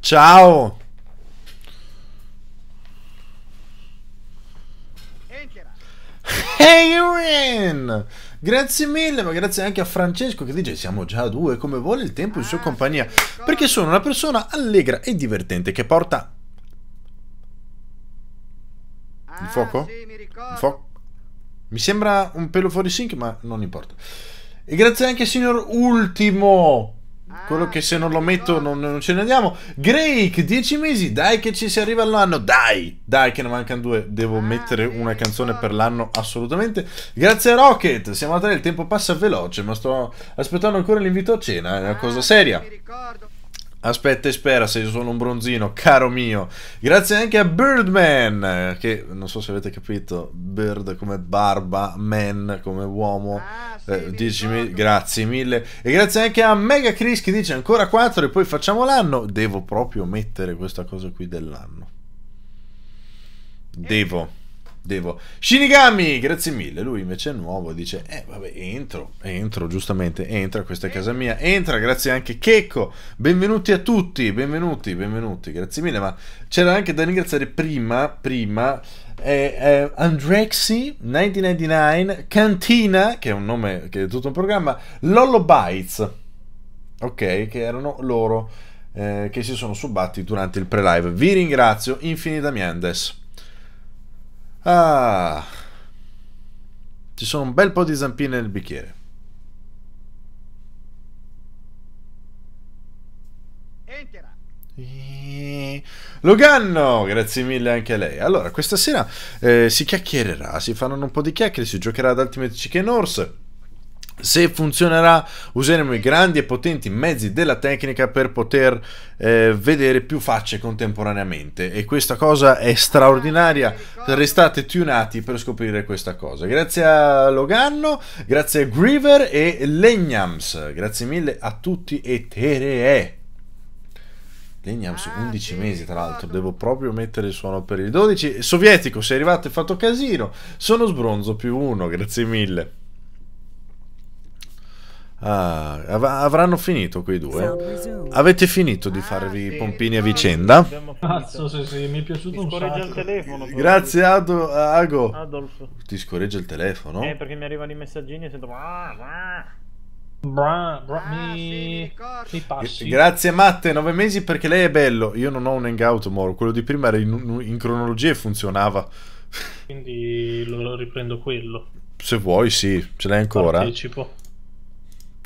Ciao. Hey Ren! Grazie mille, ma grazie anche a Francesco che dice siamo già due, come vuole il tempo in sua compagnia, perché sono una persona allegra e divertente che porta... Il fuoco? Il fuoco? Mi sembra un pelo fuori sync, ma non importa. E grazie anche al signor Ultimo quello che se non lo metto non, non ce ne andiamo. Drake, 10 mesi, dai che ci si arriva all'anno, dai, dai che ne mancano due, devo ah, mettere una canzone per l'anno assolutamente. Grazie a Rocket, siamo a tre, il tempo passa veloce, ma sto aspettando ancora l'invito a cena, è una cosa ah, seria. Aspetta e spera se io sono un bronzino, caro mio. Grazie anche a Birdman, che non so se avete capito, Bird come barba, man come uomo. Ah, sì, eh, dici, grazie mille. E grazie anche a Mega Chris che dice ancora 4 e poi facciamo l'anno. Devo proprio mettere questa cosa qui dell'anno. Devo. Devo. Shinigami, grazie mille. Lui invece è nuovo, dice, eh vabbè, entro, entro, giustamente, entra, questa è casa mia, entra, grazie anche Checco. Benvenuti a tutti, benvenuti, benvenuti, grazie mille. Ma c'era anche da ringraziare prima, prima, eh, eh, Andrexy 1999, Cantina, che è un nome, che è tutto un programma, Lollo Bites, ok, che erano loro eh, che si sono subatti durante il pre-live. Vi ringrazio infinitamente. Ah, ci sono un bel po' di zampine nel bicchiere. Entera. Loganno, grazie mille anche a lei. Allora, questa sera eh, si chiacchiererà, si faranno un po' di chiacchiere, si giocherà ad Ultimate Chicken Horse se funzionerà useremo i grandi e potenti mezzi della tecnica per poter eh, vedere più facce contemporaneamente. E questa cosa è straordinaria. Restate tunati per scoprire questa cosa. Grazie a Loganno grazie a Griever e Legnams. Grazie mille a tutti e Teree Legnams 11 mesi tra l'altro devo proprio mettere il suono per il 12 sovietico sei arrivato e fatto casino. Sono sbronzo più uno grazie mille Ah, av- avranno finito quei due? Avete finito di farvi ah, sì, pompini a vicenda? Cazzo, sì, sì, mi è piaciuto un sacco. il telefono. Grazie Ado, Ago. Adolf. Ti scorreggia il telefono? Eh, perché mi arrivano i messaggini e sento... Bra, bra, bra, ah, mi... Sì, mi passi. Grazie Matte, nove mesi perché lei è bello. Io non ho un hangout, Moro. Quello di prima era in, in cronologia e funzionava. Quindi lo riprendo quello. Se vuoi, sì. Ce l'hai ancora? Partecipo.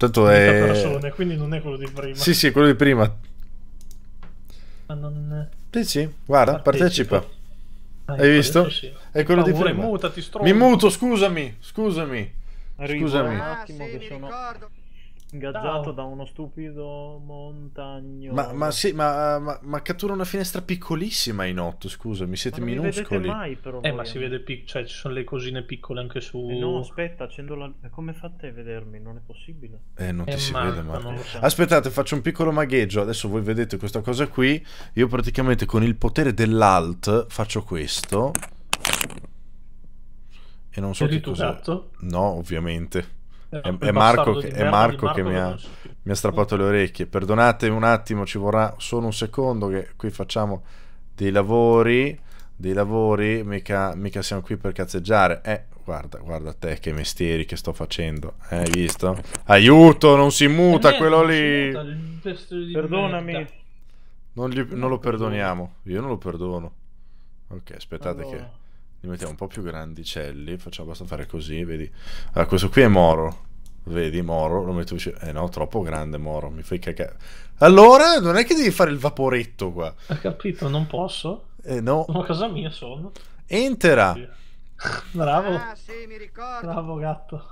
Tanto è... persone, quindi non è quello di prima. Sì, sì, quello di prima. Ma non... Sì, sì, guarda, partecipa. partecipa. Ah, Hai visto? Sì. È quello ah, di prima. Mutati, Mi muto, scusami, scusami. Arrivo scusami. un attimo che sono... Ingaggiato da uno stupido montagno. Ma, ma, sì, ma, ma, ma, cattura una finestra piccolissima in 8, scusami, siete ma non minuscoli. mai però. Eh, ma si vede, pic- cioè ci sono le cosine piccole anche su... Eh no, aspetta, accendo la... Come fate a vedermi? Non è possibile. Eh, non ti eh, si vede, ma... So. Aspettate, faccio un piccolo magheggio, adesso voi vedete questa cosa qui, io praticamente con il potere dell'alt faccio questo... E non so che cosa... No, ovviamente. È, è, Marco, che, è Marco, che mi ha, mi ha, strappato le orecchie. Perdonatemi un attimo, ci vorrà solo un secondo che qui facciamo dei lavori. Dei lavori, mica, mica siamo qui per cazzeggiare. Eh, guarda, guarda te che mestieri che sto facendo. Eh, hai visto? Aiuto, non si muta quello lì. Perdonami. Non, gli, non, lo perdoniamo. Io non lo perdono. Ok, aspettate allora. che li mettiamo un po' più grandicelli. Facciamo basta fare così, vedi. Allora, questo qui è Moro. Vedi, Moro, lo metto vicino. Eh no, troppo grande Moro, mi fai cacare. Allora, non è che devi fare il vaporetto qua. Hai capito, non posso? Eh no. Sono a casa mia sono. Entera. Bravo. Ah, sì, mi ricordo. Bravo gatto.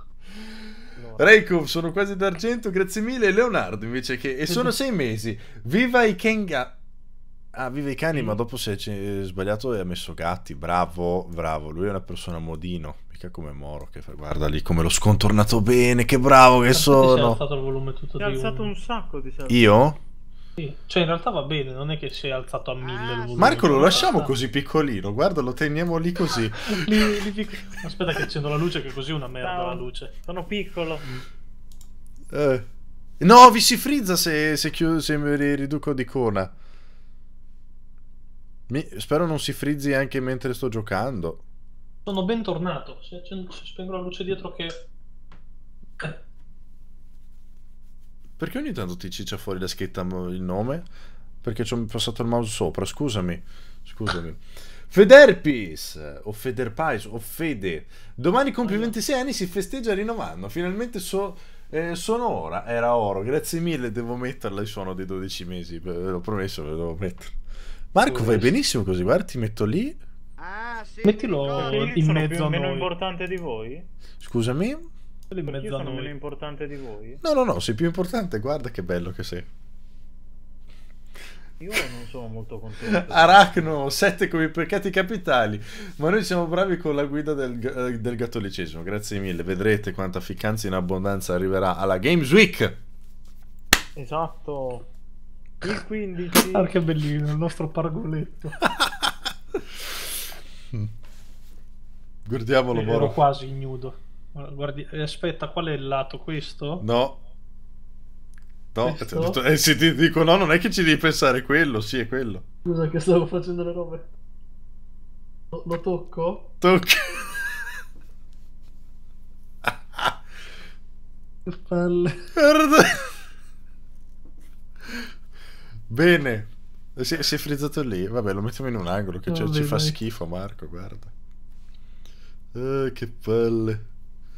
Reikov, sono quasi d'argento, grazie mille. Leonardo invece che... E sono sei mesi. Viva i Kenga... Ah, vive i cani, mm. ma dopo si è sbagliato e ha messo gatti. Bravo, bravo. Lui è una persona modino. Mica come Moro che fa, guarda lì come l'ho scontornato bene. Che bravo che sono. Si è alzato il volume tutto di alzato un sacco di soldi. Io? Sì. Cioè, in realtà va bene, non è che si è alzato a mille ah, il volume. Marco, lo lasciamo così piccolino. Guarda, lo teniamo lì così. lì, lì pic... Aspetta che accendo la luce, che così è una merda no, la luce. Sono piccolo. Eh. No, vi si frizza se, se, chiudo, se mi riduco di cona. Mi- spero non si frizzi anche mentre sto giocando. Sono bentornato. Se, accendo- se spengo la luce dietro che... Eh, Perché ogni tanto ti ciccia fuori la scritta il nome? Perché ci ho passato il mouse sopra, scusami. Scusami. Federpis o Federpais o Fede. Domani compie 26 anni, si festeggia rinnovando. Finalmente so- eh, sono ora. Era oro. Grazie mille, devo metterla il suono dei 12 mesi. Ve l'ho promesso, ve lo devo mettere. Marco, vai benissimo così. Guarda, ti metto lì. Ah, sì, Mettilo ricordo. in Sono mezzo a meno noi. importante di voi? Scusami. in mezzo io a sono meno noi. importante di voi? No, no, no, sei più importante. Guarda che bello che sei. Io non sono molto contento. Aracno, 7 come i peccati capitali. Ma noi siamo bravi con la guida del, eh, del cattolicesimo. Grazie mille. Vedrete quanta ficcanza in abbondanza arriverà alla Games Week. Esatto. Il 15. Ah, che bellino, il nostro pargoletto. Guardiamolo, Ero Moro. quasi ignudo. Guardi, eh, aspetta, qual è il lato? Questo? No. No, Questo? eh, se ti dico no, non è che ci devi pensare quello. Sì, è quello. Scusa che stavo facendo le robe. Lo, lo tocco? Tocca. Che palle. Bene. Si, si è frizzato lì. Vabbè, lo mettiamo in un angolo che ci- Vabbè, ci fa dai. schifo, Marco. Guarda. Eh, che palle.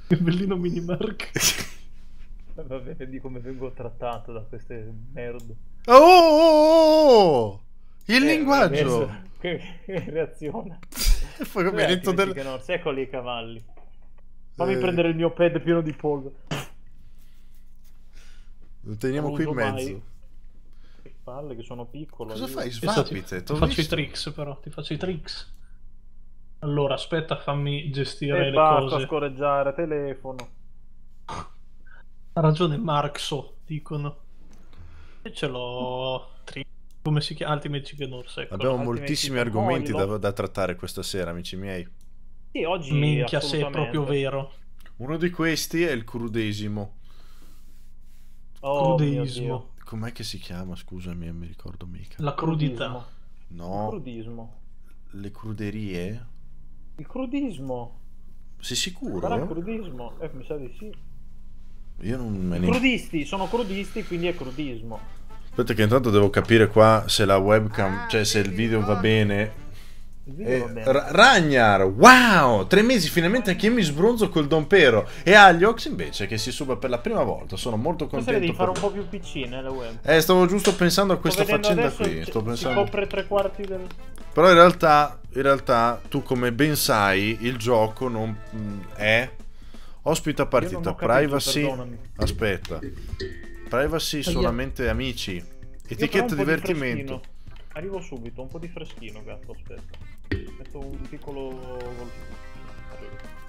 Che bellino mini Mark. Vabbè, vedi come vengo trattato da queste merde. Oh, oh, oh, oh! Il Eh, linguaggio! Che, reazione. E poi come hai detto che del... che no, eccoli i cavalli. Fammi Eh. prendere il mio pad pieno di polvere. Lo teniamo qui in Non uso mai. Mezzo. Che palle che sono piccolo. Cosa io. fai? Ti, Svapite, ti t'ho faccio i visto. tricks però, ti faccio i tricks. Allora, aspetta, fammi gestire E le basta cose. scorreggiare, telefono. Ha ragione Marxo, dicono. Io ce l'ho... tri- Come si chiama? Ultimate Chicken Horse, ecco. Abbiamo Ultimate moltissimi Team argomenti da, da trattare questa sera, amici miei. Sì, oggi Minchia se è proprio vero. Uno di questi è il crudesimo. Oh. Dio. Com'è che si chiama? Scusami, non mi ricordo mica. La crudità. Il No, crudismo. le cruderie? Il crudismo. Sei Sarà sicuro? crudismo. Eh, mi sa di sì. Io non me ne... crudisti, sono crudisti, quindi è crudismo. Aspetta che intanto devo capire qua se la webcam, cioè se il video va bene. Eh, Ragnar, wow! Tre mesi finalmente anche io mi sbronzo col Dompero. E Aliox invece che si suba per la prima volta. Sono molto Forse contento. devi fare un po' più piccine le web. Eh, stavo giusto pensando a questa faccenda qui. Sto pensando... copre tre quarti del... Però in realtà, in realtà, tu come ben sai, il gioco non mh, è ospita partita, capito, privacy. perdonami. Aspetta. Privacy solamente amici. Etichetta di divertimento. freschino. Arrivo subito, un po' di freschino, gatto, aspetta. Metto un piccolo...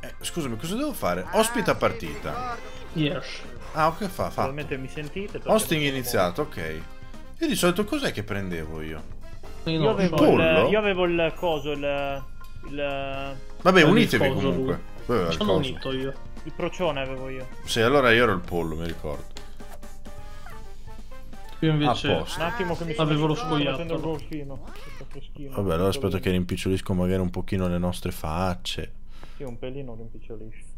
Eh, scusami, cosa devo fare? Ospita partita. Yes. Ah, ok, fa, fa. Probabilmente mi sentite. Hosting iniziato, ok. Io di solito cos'è che prendevo io? Io Io avevo, il, io avevo il coso, il, il, Vabbè, unitevi il coso, comunque. Vabbè, Sono unito io. il procione avevo io. Sì, allora io ero il pollo, mi ricordo. Io invece... A posto. Un attimo che mi Avevo lo scoiattolo. golfino. Vabbè, allora aspetta che rimpicciolisco magari un pochino le nostre facce. Sì, un pelino rimpicciolisce.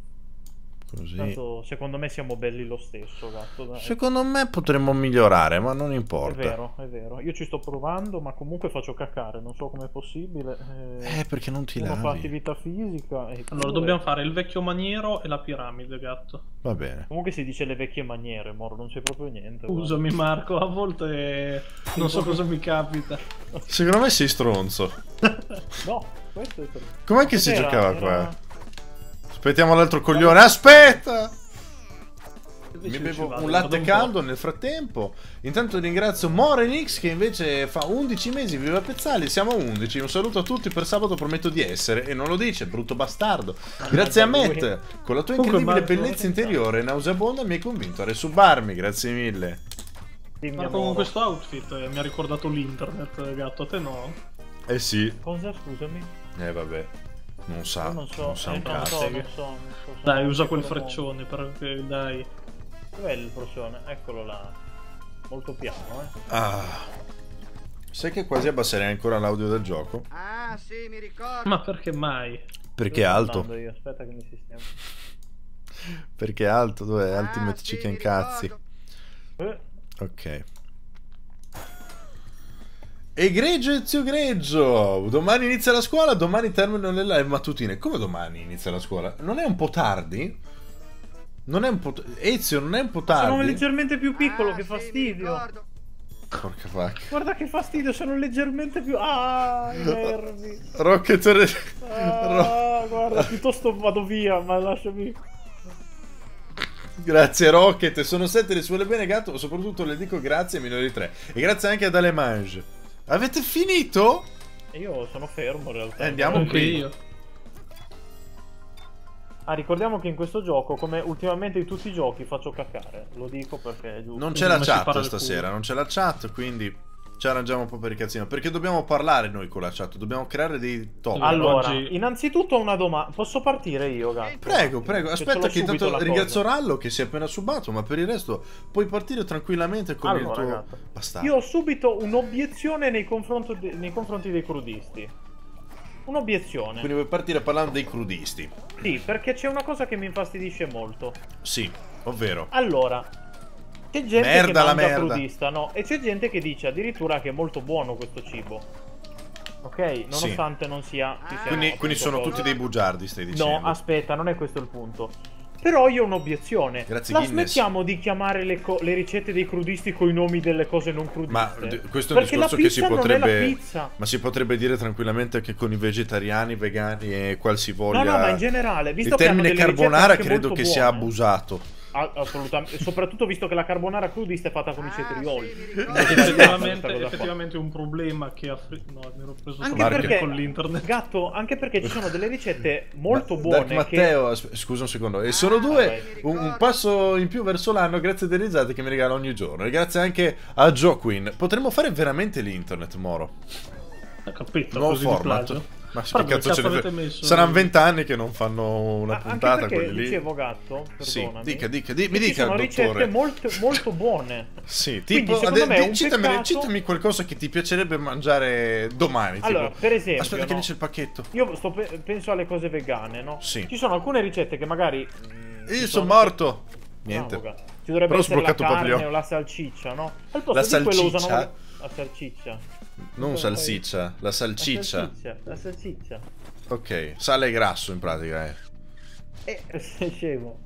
Così. Tanto secondo me siamo belli lo stesso, gatto. dai. Secondo me potremmo migliorare, ma non È importa. vero, è vero. Io ci sto provando, ma comunque faccio cacare. Non so com'è possibile. Eh, Eh, perché non ti uno fa lavi? attività fisica. E Allora, dobbiamo fare il vecchio maniero e la piramide, gatto. Va bene. Comunque si dice le vecchie maniere, Moro, non c'è proprio niente. Scusami Marco, a volte non so cosa mi capita. Secondo me sei stronzo. No, questo è Com'è che si giocava Era- qua? Aspettiamo l'altro coglione. Aspetta! Mi bevo un latte caldo nel frattempo. Intanto ringrazio Morenix che invece fa 11 mesi. Viva Pezzali, siamo a 11. Un saluto a tutti per sabato, prometto di essere. E non lo dice, brutto bastardo. Grazie a Matt. Con la tua incredibile bellezza interiore nauseabonda mi hai convinto a resubbarmi. Grazie mille. Marco con questo outfit eh, mi ha ricordato l'internet, gatto, a te no? Eh sì. Cosa, scusami? Eh vabbè. Non sa. Non so, Non sa eh, un non cazzo. so, non so, non so. Dai, usa quel freccione, perché dai. Dov'è il procione? Eccolo là. Molto piano, eh. Ah. Sai che quasi abbasserei ancora l'audio del gioco? Ah, sì, mi ricordo. Ma perché mai? Perché è alto. Io? Aspetta che mi sistemo. Perché è alto, dov'è? Ah, Ultimate sì, Chicken Cazzi. Eh, Ok. Egregio e zio Greggio! Domani inizia la scuola, domani terminano le live mattutine. Come domani inizia la scuola? Non è un po' tardi? Non è un po'... t- Ezio, non è un po' tardi? sono leggermente più piccolo, Ah, che fastidio. Porca vacca. Guarda che fastidio, sono leggermente più... Ah, i nervi. Rocket... Ro- Ah, guarda, piuttosto vado via, ma lasciami... Grazie Rocket, sono sette le suole bene gatto, soprattutto le dico grazie a minori 3. E grazie anche ad Alemange. Avete finito? E io sono fermo in realtà. Eh, andiamo qui. io. Ah, ricordiamo che in questo gioco, come ultimamente in tutti i giochi, faccio cacare. Lo dico perché è giusto. Non c'è la chat stasera, non c'è la chat, quindi ci arrangiamo un po' per il cazzino. Perché dobbiamo parlare noi con la chat, dobbiamo creare dei top. Allora, oggi- innanzitutto una domanda. Posso partire io, gatto? Prego, prego, aspetta che intanto ringrazio cosa. Rallo che si è appena subato, ma per il resto puoi partire tranquillamente con Allora, il tuo gatto, bastardo. Io ho subito un'obiezione nei de- nei confronti dei crudisti. Un'obiezione. Quindi vuoi partire parlando dei crudisti. Sì, perché c'è una cosa che mi infastidisce molto. Sì, ovvero. Allora, c'è gente Merda che la mangia merda. crudista, no? E c'è gente che dice addirittura che è molto buono questo cibo. Ok? Nonostante non sia... Quindi, quindi sono cose. tutti dei bugiardi, stai dicendo. No, aspetta, non è questo il punto. Però io ho un'obiezione. Grazie, La Guinness. smettiamo di chiamare le, le ricette dei crudisti coi nomi delle cose non crudiste. Ma questo è un Perché la discorso che si la potrebbe. Ma si potrebbe dire tranquillamente che con i vegetariani, vegani e qualsivoglia. No, no, ma in generale, visto il termine carbonara credo che sia buone. abusato. Assolutamente, soprattutto visto che la carbonara crudista è fatta con i Ah, cetrioli. sì, effettivamente, effettivamente un problema che ha... No, mi ero preso Anche perché con l'internet. Gatto, anche perché ci sono delle ricette molto Ma- buone Dark Matteo, as- scusa un secondo. E sono Ah, due, un, un passo in più verso l'anno grazie alle risate che mi regala ogni giorno. E grazie anche a Joe Quinn. Potremmo fare veramente l'internet, Moro. Ho capito, Nuovo così di format. Ma che Guarda, cazzo che ce ne messo? Saranno vent'anni che non fanno una Ah, puntata anche quelli lì. dicevo Gatto, Sì, perdonami. dica, dica, di- mi che dica, sono ricette molto, molto buone. Sì, Quindi, tipo, secondo ade- me citami, peccato- citami qualcosa che ti piacerebbe mangiare domani. Allora, tipo. per esempio, Aspetta, che no? dice il pacchetto. Io sto pe- penso alle cose vegane, no? Sì. Ci sono alcune ricette che magari mm, ci Io sono morto. Niente. Gatto. Ci dovrebbe Però essere la carne o la salciccia, no? Al posto La di quello salsiccia? usano la salsiccia. Non salsiccia, la La salciccia. salsiccia. La salsiccia. Ok, sale e grasso in pratica. Eh. E sei scemo.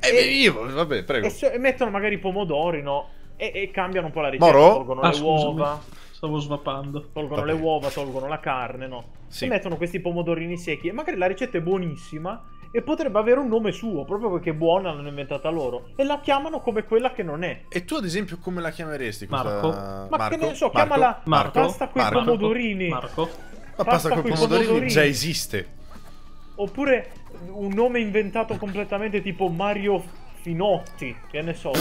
E venivo, vabbè, prego. E, so- e mettono magari i pomodori, no? E, e cambiano un po' la ricetta. Moro? Tolgono Ah, le scusami. uova, Stavo svapando. tolgono Vabbè. le uova, tolgono la carne, no? Sì. E mettono questi pomodorini secchi. E magari la ricetta è buonissima. E potrebbe avere un nome suo, proprio perché è buona, l'hanno inventata loro. E la chiamano come quella che non è. E tu, ad esempio, come la chiameresti? Questa... Marco? Ma che ne so, Marco? chiamala Marco? pasta coi Marco? pomodorini. Marco? Ma pasta pasta con i coi pomodorini pomodorini. già esiste. Oppure un nome inventato completamente tipo Mario Finotti, che ne so.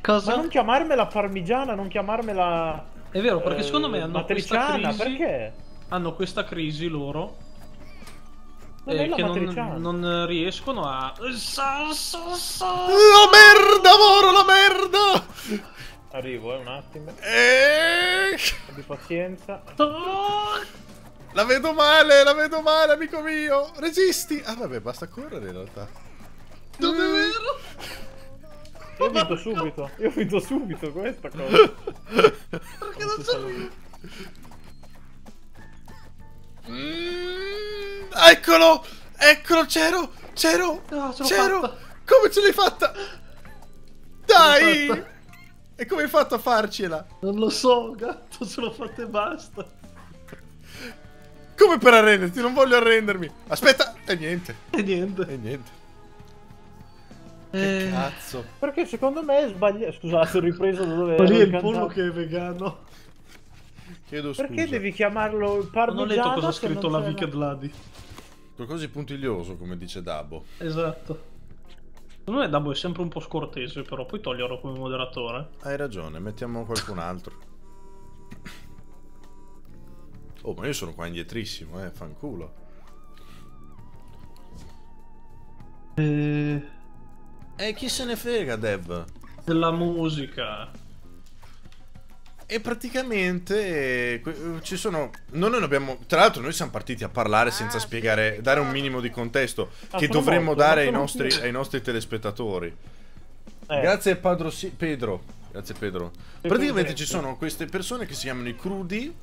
Cosa? Ma non chiamarmela parmigiana, non chiamarmela È vero, perché eh, secondo me hanno questa crisi... perché? Hanno questa crisi loro eh, che non, non riescono a... Sa, sa, sa. La merda, Moro, la merda! Arrivo, eh, un attimo. Eh, Abbi pazienza. La vedo male, la vedo male, amico mio. Resisti. Ah, vabbè, basta correre in realtà. Non è vero? Io ho vinto subito. Io ho vinto subito questa cosa. Perché non so... Mm, eccolo! Eccolo, c'ero! C'ero! Ce l'ho c'ero! fatta. Come ce l'hai fatta? Dai! fatta. E come hai fatto a farcela? Non lo so, gatto, ce l'ho fatta e basta. Come per arrenderti? Non voglio arrendermi. Aspetta! E niente. E niente. E niente. Eh, Cazzo. Perché secondo me è sbagliato. Scusate, ho ripreso da dove ma lì è il pollo che è vegano. Chiedo scusa. Perché devi chiamarlo Non parmigiano? ho letto cosa ha scritto non la c'è Wicked Lady. Qualcosa di puntiglioso, come dice Dabo. Esatto. Secondo me Dabo è sempre un po' scortese, però puoi toglierlo come moderatore. Hai ragione, mettiamo qualcun altro. Oh, ma io sono qua indietrissimo, eh, fanculo. Eh, E chi se ne frega, Dev? della musica. E praticamente eh, que- ci sono. Noi non abbiamo. Tra l'altro, noi siamo partiti a parlare senza spiegare, dare un minimo di contesto Ah, che dovremmo dare ai nostri, ai nostri telespettatori. Eh, Grazie Padro Si- Pedro. Grazie Pedro. Praticamente ci sono queste persone che si chiamano i crudi.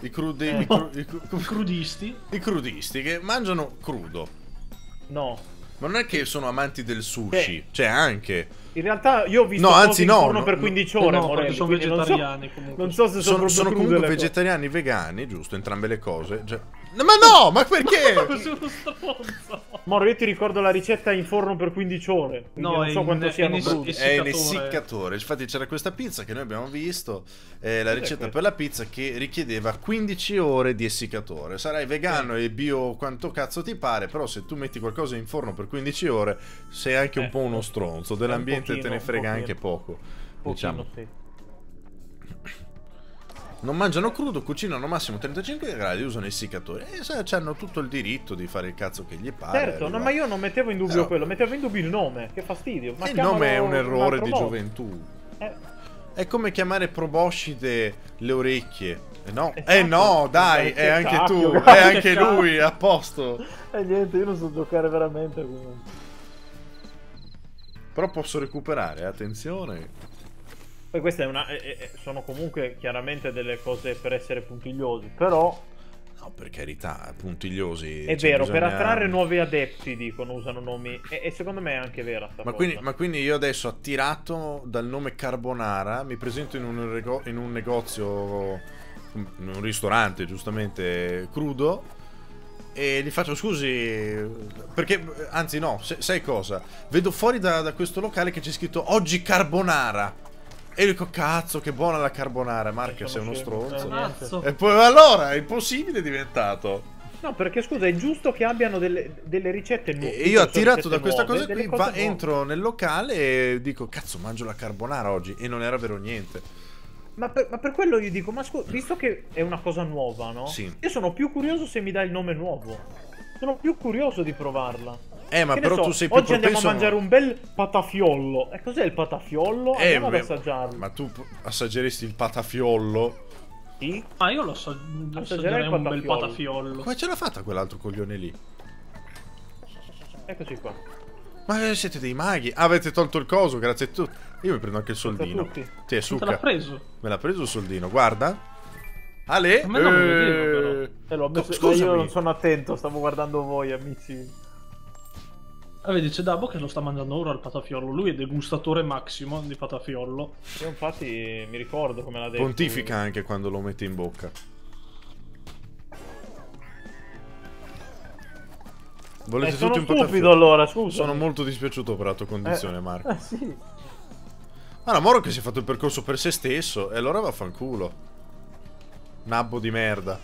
I crudi. Eh. I, cru- i cru- Crudisti. i crudisti che mangiano crudo. No. Ma non è che sono amanti del sushi, cioè anche. In realtà io ho visto No, anzi, in no, forno no, per no. 15 Eh ore, no, Morelli, sono quindi non so- vegetariani comunque. Non so se sono, Sono, sono comunque vegetariani, vegani, giusto? Entrambe le cose. Cioè- Ma no, ma perché? Stronzo. Moro, io ti ricordo la ricetta in forno per 15 ore. Quindi No, non so in- quanto in crudi. es- È un Essiccatore. Infatti c'era questa pizza che noi abbiamo visto. eh, la ricetta per la pizza che richiedeva 15 ore di essiccatore. Sarai vegano e bio quanto cazzo ti pare. Però se tu metti qualcosa in forno per 15 ore, sei anche un Eh, po' uno stronzo. Dell'ambiente te pochino, ne un frega pochino. anche poco. Pochino, Diciamo. sì. Non mangiano crudo, cucinano massimo 35 gradi, usano essiccatore. E se hanno tutto il diritto di fare il cazzo che gli pare. Certo, no, ma io non mettevo in dubbio Però- quello, mettevo in dubbio il nome. Che fastidio. Ma il nome è un errore altro di modo. gioventù. Eh, È come chiamare proboscide le orecchie. Eh no, Esatto. eh no dai, Eh, è anche cacchio, tu, è anche cacchio. lui, a posto. eh, niente, io non so giocare veramente. quindi. Però posso recuperare, attenzione. Poi questa è una. eh, eh, sono comunque chiaramente delle cose per essere puntigliosi. Però No, per carità, puntigliosi. è cioè, vero, per bisogna- attrarre nuovi adepti, dicono, usano nomi. E, e secondo me è anche vera sta Ma quindi, ma quindi io adesso, attirato dal nome Carbonara, mi presento in un, in un negozio, in un ristorante, giustamente, crudo, e gli faccio scusi, perché, anzi no, se- sai cosa? Vedo fuori da, da questo locale che c'è scritto oggi Carbonara. E io dico, cazzo, che buona la carbonara, Marca, Eh, sei uno stronzo. E poi allora, è impossibile è diventato. No, perché scusa, è giusto che abbiano delle, delle ricette nuove. E io attirato ricette da questa nuove, cosa qui, va- entro nel locale e dico, cazzo, mangio la carbonara oggi. E non era vero niente. Ma per, ma per quello io dico, ma scusa, visto che è una cosa nuova, no? Sì. Io sono più curioso se mi dai il nome nuovo. Sono più curioso di provarla. Eh, ma Che però so, tu sei più Oggi andiamo propenso a mangiare un bel patafiollo. E cos'è il patafiollo? Eh, Andiamo ad beh, assaggiarlo. Ma tu assaggeresti il patafiollo? Sì? Ah, io lo so. Lo Assaggerei il un bel patafiollo. patafiollo. Come ce l'ha fatta quell'altro coglione lì? Eccoci qua. Ma eh, siete dei maghi. Avete tolto il coso, grazie a tutti. Io mi prendo anche il soldino. Sì, è Non te l'ha succa. preso. Me l'ha preso il soldino, guarda. Ale? A me non lo vedevo, però. Eh. Io non sono attento, stavo guardando voi, amici. Ah, vedi, c'è Dabo che lo sta mangiando ora il patafiollo. Lui è degustatore massimo di patafiollo. Io infatti mi ricordo come l'ha detto. Pontifica anche quando lo mette in bocca. Volete Eh, sono tutti un stupido allora, scusa. Sono molto dispiaciuto per la tua condizione, Marco. Eh, sì. Allora, Moro che si è fatto il percorso per se stesso, e allora vaffanculo. Nabbo di merda.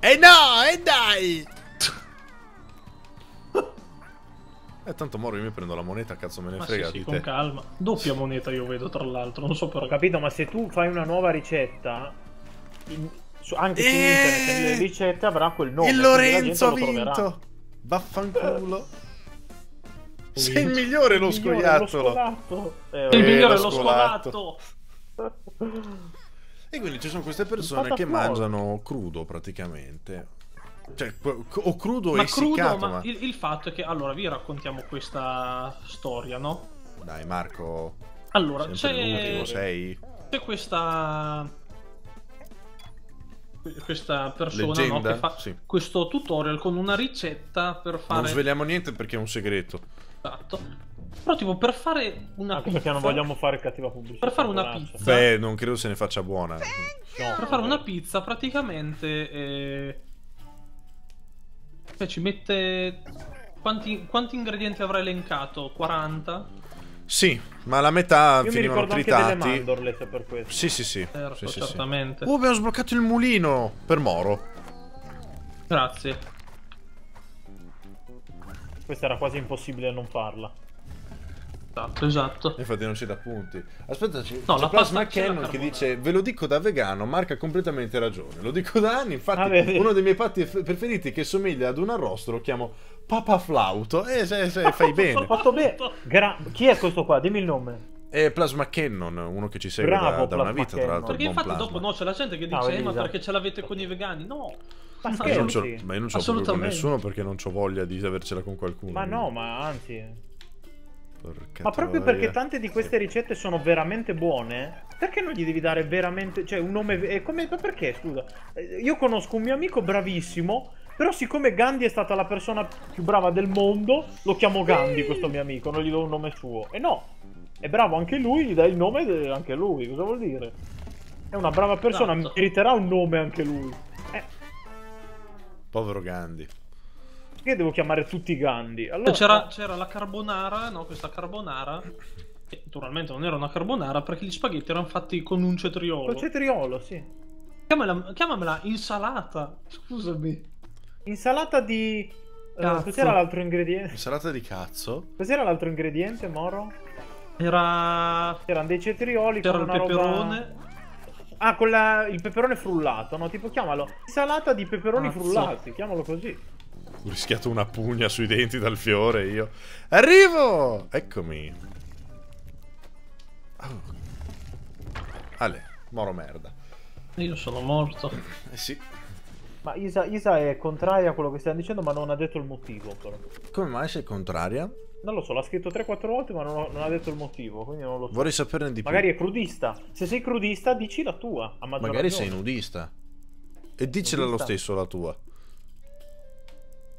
E no, e dai! E tanto Moro io mi prendo la moneta, cazzo me ne Ma sì, frega sì, di con te. calma. Doppia moneta io vedo, tra l'altro. Non so Ho perché. capito, ma se tu fai una nuova ricetta, in- su- anche su Eh! internet, nelle ricette avrà quel nome. il la Lorenzo ha vinto! Vaffanculo. Sei il migliore lo Il migliore, scoiattolo. Lo scoiattolo. Eh, Il Eh, migliore lo lo scolatto. scolatto. E quindi ci sono queste persone che mangiano crudo praticamente. Cioè, o crudo Ma essiccato, crudo, ma ma... il, il fatto è che allora vi raccontiamo questa storia, no? Dai Marco, Allora, c'è, sei. c'è questa questa persona no, Leggenda? che fa Sì. questo tutorial con una ricetta per Non fare sveliamo niente perché è un segreto. esatto. Però tipo per fare una Anche pizza perché non vogliamo fare cattiva pubblicità. Per fare una pizza. Beh, non credo se ne faccia buona. No, per fare una pizza praticamente eh, cioè, ci mette quanti, quanti ingredienti avrà elencato? 40? Sì, ma la metà Io mi finivano ricordo anche delle tritati. mandorle se per questo. Sì, sì, sì. Certo, sì, sì, sì. certamente. Oh, abbiamo sbloccato il mulino per Moro. Grazie. Questa era quasi impossibile non farla. Esatto, esatto. Infatti non c'è da punti. Aspetta, c'è, No, la Plasma Cannon che dice Ve lo dico da vegano, Marca ha completamente ragione. Lo dico da anni, infatti Ah, uno dei miei piatti preferiti che somiglia ad un arrosto lo chiamo Papa Flauto. E se, se fai bene. Fatto bene. Gra- Chi è questo qua? Dimmi il nome. E Plasma Cannon, uno che ci segue Bravo, da, da una vita, tra l'altro. Cannon. Perché infatti Plasma. dopo no, c'è la gente che dice, Ciao, eh, ma perché ce l'avete con i vegani? No! Ma Ma io non ma io non c'ho proprio con Assolutamente. nessuno perché non ho voglia di avercela con qualcuno. Ma no, ma anzi. Porca Ma proprio troia. perché tante di queste ricette sono veramente buone, perché non gli devi dare veramente. Cioè, un nome. È come, ma perché, scusa? Eh, Io conosco un mio amico bravissimo. Però, siccome Gandhi è stata la persona più brava del mondo, lo chiamo Gandhi, questo mio amico, non gli do un nome suo. E no, è bravo anche lui, gli dai il nome anche lui. Cosa vuol dire? È una brava persona, Esatto. meriterà un nome anche lui. Eh, Povero Gandhi. perché devo chiamare tutti Gandhi? Allora, C'era, c'era la carbonara, no? Questa carbonara. Che naturalmente non era una carbonara perché gli spaghetti erano fatti con un cetriolo. Col cetriolo, sì. Chiamamela, chiamamela insalata. Scusami. Insalata di. eh, Cazzo. cos'era l'altro ingrediente? Insalata di cazzo? Cos'era l'altro ingrediente, Moro? Era. C'erano dei cetrioli C'era con il una peperone. roba... Ah, con la- il peperone frullato, no? Tipo chiamalo insalata di peperoni Cazzo. frullati, chiamalo così. Ho rischiato una pugna sui denti dal fiore io. Arrivo! Eccomi. Oh. Ale, moro merda. Io sono morto. Eh sì. Ma Isa, Isa è contraria a quello che stiamo dicendo, ma non ha detto il motivo. Però. Come mai sei contraria? Non lo so, l'ha scritto 3-4 volte, ma non, non ha detto il motivo, quindi non lo so. Vorrei saperne di più. Magari è crudista. Se sei crudista, dici la tua. Magari ragione. sei nudista. E dicela lo stesso la tua.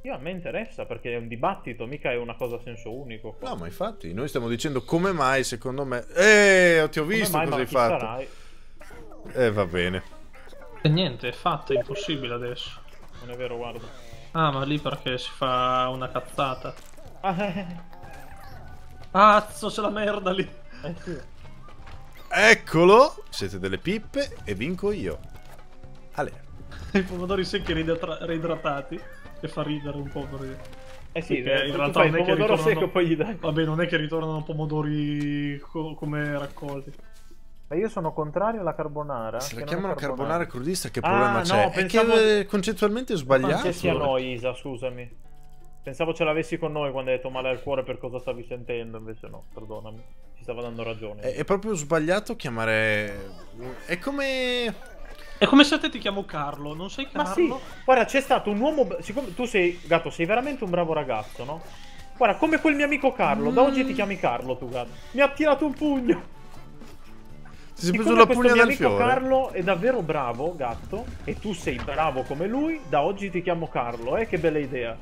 Io a me interessa perché è un dibattito, mica è una cosa a senso unico. qua. No, ma infatti, noi stiamo dicendo come mai, secondo me... Eh, ti ho Come visto mai, cosa hai fatto. sarai? Eh, va bene. E niente, è fatta, è impossibile adesso. Non è vero, guarda. Ah, ma lì perché si fa una cazzata. Eh, Cazzo, c'è la merda lì. eh, sì. Eccolo! Siete delle pippe e vinco io. Ale. I pomodori secchi reidra- reidratati. Che fa ridere un po' perché. Eh sì, Perché eh, in realtà non è che pomodoro ritornano- secco poi gli dai. Vabbè, non è che ritornano pomodori co- come raccolti. Ma io sono contrario alla carbonara. Se che la non chiamano carbonara crudista, che Ah, problema no, c'è? pensavo- È che concettualmente è Non sbagliato. c'è sia noi, Isa, scusami. Pensavo ce l'avessi con noi quando hai detto male al cuore per cosa stavi sentendo, invece no, perdonami. Ci stava dando ragione. È, è proprio sbagliato chiamare... È come... È come se a te ti chiamo Carlo, non sei Ma Carlo? sì, guarda, c'è stato un uomo. Siccome tu sei, gatto, sei veramente un bravo ragazzo, no? Guarda, come quel mio amico Carlo, da oggi ti chiami Carlo, tu gatto. Mi ha tirato un pugno. Ti sei preso la pugna amico fiore? Carlo è davvero bravo, gatto, e tu sei bravo come lui, da oggi ti chiamo Carlo, eh? Che bella idea.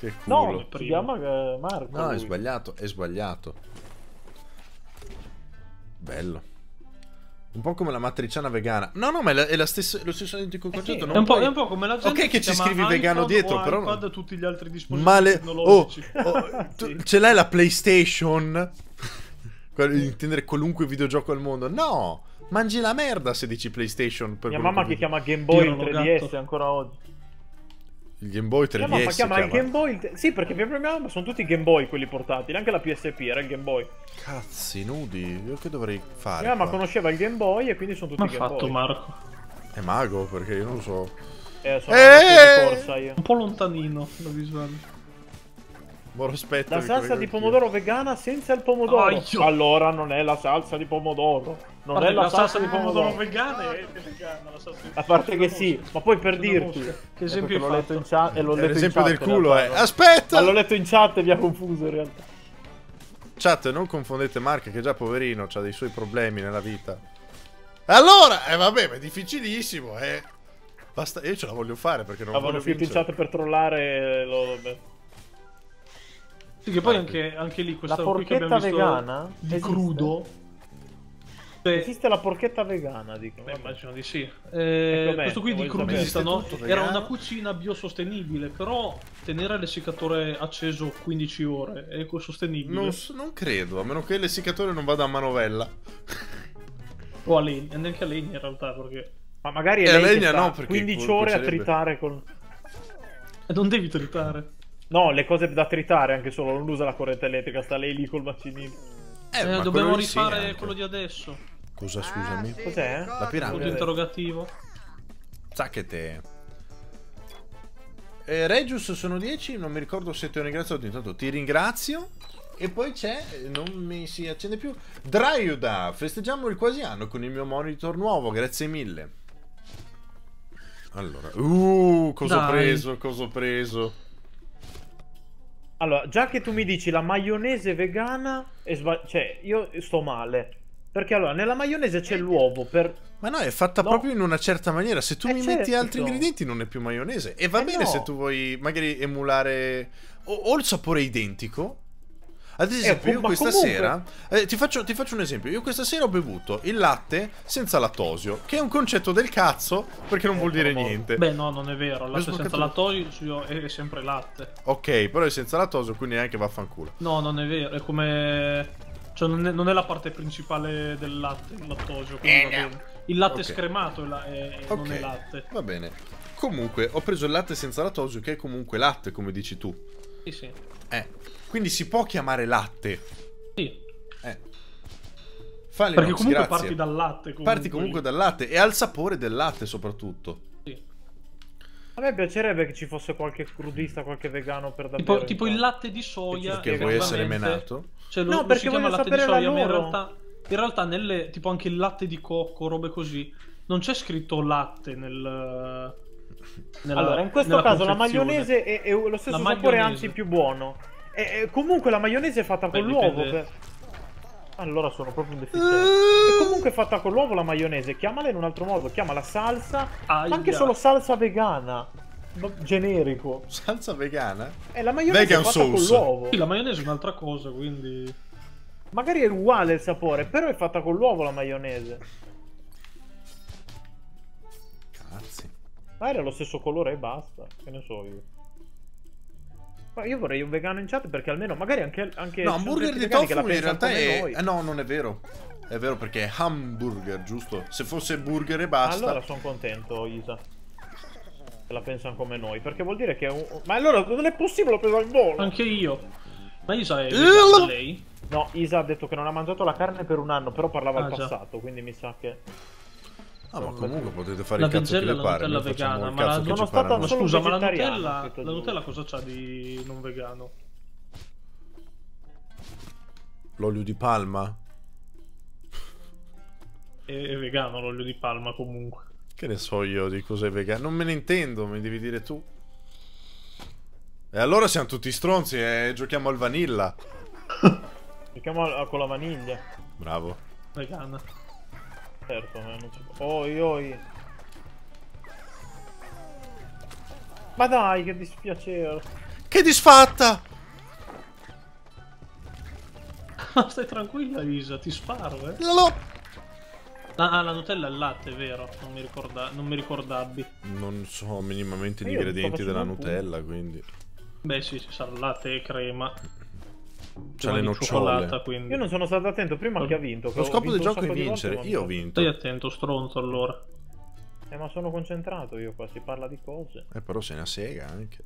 Che No, culo. si prima. chiama eh, Marco. No, è lui. sbagliato, è sbagliato. Bello. Un po' come la matriciana vegana. No, no, ma è, la- è la stessa, lo stesso identico concetto. sì, non È un, po', puoi- è un po' come la gente Ok che ci scrivi vegano dietro, però no. e tutti gli altri dispositivi Ma le... Oh, tecnologici. oh, tu- Sì. ce l'hai la PlayStation? Quello- Intendere qualunque videogioco al mondo. No, mangi la merda se dici PlayStation. Per Mia mamma che video- chiama Game Boy il Tirano 3DS gatto. ancora oggi. Il Game Boy 3DS. Mia mamma chiama il chiama. Game Boy. il Sì, perché per mia mamma sono tutti Game Boy quelli portatili. Anche la PSP era il Game Boy. Cazzi nudi. Io che dovrei fare? Mia mamma qua? conosceva il Game Boy e quindi sono tutti Ma ha Game fatto Boy. Marco? È mago perché io non lo so. Eh, sono di corsa io. Un po' lontanino la visuale. Moro aspetta. La salsa di pomodoro vegana senza il pomodoro. Aio. Allora non è la salsa di pomodoro. Non Guarda è che la, salsa, di pomodoro. vegana è vegana la salsa di A parte che sì, ma poi per dirti. Che Eh, esempio l'ho letto in chat e l'ho letto in l'esempio chat, del culo, eh. Aspetta! Ma l'ho letto in chat e mi ha confuso in realtà. Chat, non confondete Mark che già poverino ha dei suoi problemi nella vita. Allora, eh vabbè, ma è difficilissimo, eh. Basta, io ce la voglio fare perché non Avevano voglio scritto in vincere. chat per trollare. e Lo... Sì, che poi anche, anche lì questa La qui che porchetta abbiamo visto vegana di esiste? crudo. Beh, Esiste la porchetta vegana, dico. beh, immagino di sì. Eh, com'è? questo qui di crudista, no? Era vegano? una cucina biosostenibile, però tenere l'essiccatore acceso 15 ore è ecosostenibile. Non, non credo, a meno che l'essiccatore non vada a manovella. O a legna, neanche a legna in realtà, perché Ma magari è lei che legna no, perché 15 cu- ore a tritare con... e non devi tritare. No, le cose da tritare anche solo, non usa la corrente elettrica, sta lei lì col macinino. Eh, Eh, ma dobbiamo quello sì, rifare anche. quello di adesso. Cosa, scusami? Cos'è? La Punto piramide. interrogativo. Zacchete. Eh, Regius sono 10, non mi ricordo se ti ho ringraziato. Intanto ti ringrazio. E poi c'è, non mi si accende più, Dryuda. Festeggiamo il quasi anno con il mio monitor nuovo, grazie mille. Allora, uh, cosa ho Dai. preso, cosa ho preso. Allora, già che tu mi dici la maionese vegana, è cioè, io sto male. Perché allora, nella maionese c'è l'uovo per... Ma no, è fatta No. proprio in una certa maniera. Se tu Eh, mi metti certo. altri ingredienti non è più maionese. E va Eh, bene no. se tu vuoi magari emulare o, o il sapore identico. Ad esempio, io questa comunque- sera eh, ti, faccio, ti faccio un esempio. Io questa sera ho bevuto il latte senza lattosio, che è un concetto del cazzo perché non vuol dire no. niente. Beh, no, non è vero. Mi Latte senza sbloccato- lattosio è sempre latte. Ok, però è senza lattosio, quindi neanche vaffanculo. No, non è vero. È come. Cioè, non è, non è la parte principale del latte, il lattosio. Quindi va bene. Il latte Ok. scremato è la- è- non Ok, è latte. va bene. Comunque, ho preso il latte senza lattosio, che è comunque latte, come dici tu. Sì, sì. Eh, quindi si può chiamare latte. Sì. Eh. Fa le Perché nox, comunque grazie. parti dal latte. Comunque. Parti comunque dal latte e al sapore del latte soprattutto. Sì. A me piacerebbe che ci fosse qualche crudista, qualche vegano per davvero. Tipo, tipo il latte di soia. Perché vuoi essere menato? Cioè, lo, No, lo perché si chiama voglio latte di sapere la soia, ma in loro. realtà, in realtà nelle, tipo anche il latte di cocco, robe così, non c'è scritto latte nel... nella- allora, in questo caso la confezione. maionese è, è lo stesso La sapore, maionese. anzi più buono. E, e comunque la maionese è fatta Beh, con l'uovo. per- Allora sono proprio un deficiente. È comunque fatta con l'uovo la maionese. Chiamala in un altro modo. Chiamala salsa. Aia. Ma anche solo salsa vegana. Generico. Salsa vegana? E la maionese Vegan è fatta sauce. con l'uovo. Sì, la maionese è un'altra cosa, quindi... Magari è uguale il sapore, però è fatta con l'uovo la maionese. Cazzi. Magari ha lo stesso colore e basta. Che ne so io. Ma io vorrei un vegano in chat perché almeno, magari anche. anche No, hamburger di tofu la in realtà come è... noi. eh, no, non è vero. È vero perché è hamburger, giusto? Se fosse burger e basta... Allora sono contento, Isa. Che la pensano come noi. Perché vuol dire che. è un- Ma allora non è possibile, l'ho preso al volo. Anche io. Ma Isa è vegana, la- lei? No, Isa ha detto che non ha mangiato la carne per un anno, però parlava Ah, al già. passato, quindi mi sa che. Ah, ma comunque potete fare La il cazzo che e la pare. Facciamo vegana, ma la- stata pare a Ma scusa, ma la Nutella, la. Nutella cosa c'ha di non vegano? L'olio di palma? È, è vegano l'olio di palma comunque. Che ne so io di cos'è vegano? Non me ne intendo, mi devi dire tu. E allora siamo tutti stronzi e giochiamo al vanilla. Mi chiamo a- con la vaniglia. Bravo. Vegana. Certo, ma non si può. Oi, oi. Ma dai, che dispiacere. Che disfatta! Ma stai tranquilla Isa, ti sparo eh. Lolo! Ah, ah, la Nutella è il latte, è vero. Non mi, ricorda- non mi ricordavi. Non so minimamente gli ingredienti della. Nutella, quindi... Beh sì, ci sarà latte e crema. C'è le nocciole. quindi. Io non sono stato attento prima a chi ha vinto. che Lo scopo del gioco è volte, vincere. Io ho vinto. Stai attento, stronzo allora. Eh, ma sono concentrato io qua, si parla di cose. Eh, però se ne sega anche.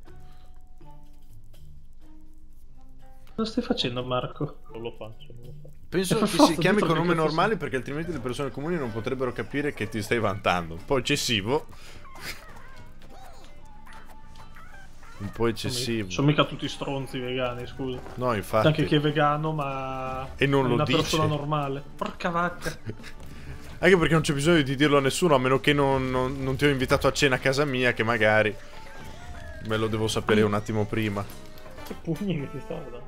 Cosa stai facendo Marco? Non lo faccio, non lo faccio. Penso E per che si chiami con che nomi questo normali perché altrimenti le persone comuni non potrebbero capire che ti stai vantando. Un po' eccessivo. Un po' eccessivo. Sono mica tutti stronzi vegani, scusa. No, C'è infatti. anche chi è vegano, ma. E non è lo una dice. persona normale. Porca vacca. Anche perché non c'è bisogno di dirlo a nessuno, a meno che non, non- non ti ho invitato a cena a casa mia, che magari me lo devo sapere un attimo prima. Che pugni che ti stavo dando.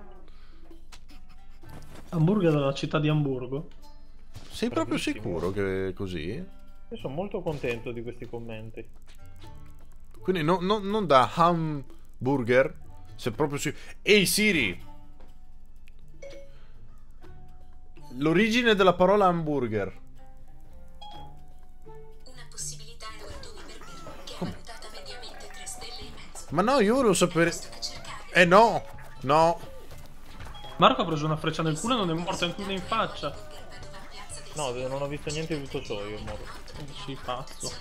Hamburger della città di Hamburgo. Sei proprio sicuro che è così? Io sono molto contento di questi commenti. Quindi no- no- non da hamburger, se proprio si... Ehi Siri! L'origine della parola hamburger. Una possibilità è Berber, che è valutata mediamente 3 stelle e mezzo. Ma no, io volevo sapere... Eh no! No! Marco ha preso una freccia nel culo e non è morto neanche in faccia. Burger No, non ho visto niente di tutto ciò io, moro. Sì, pazzo.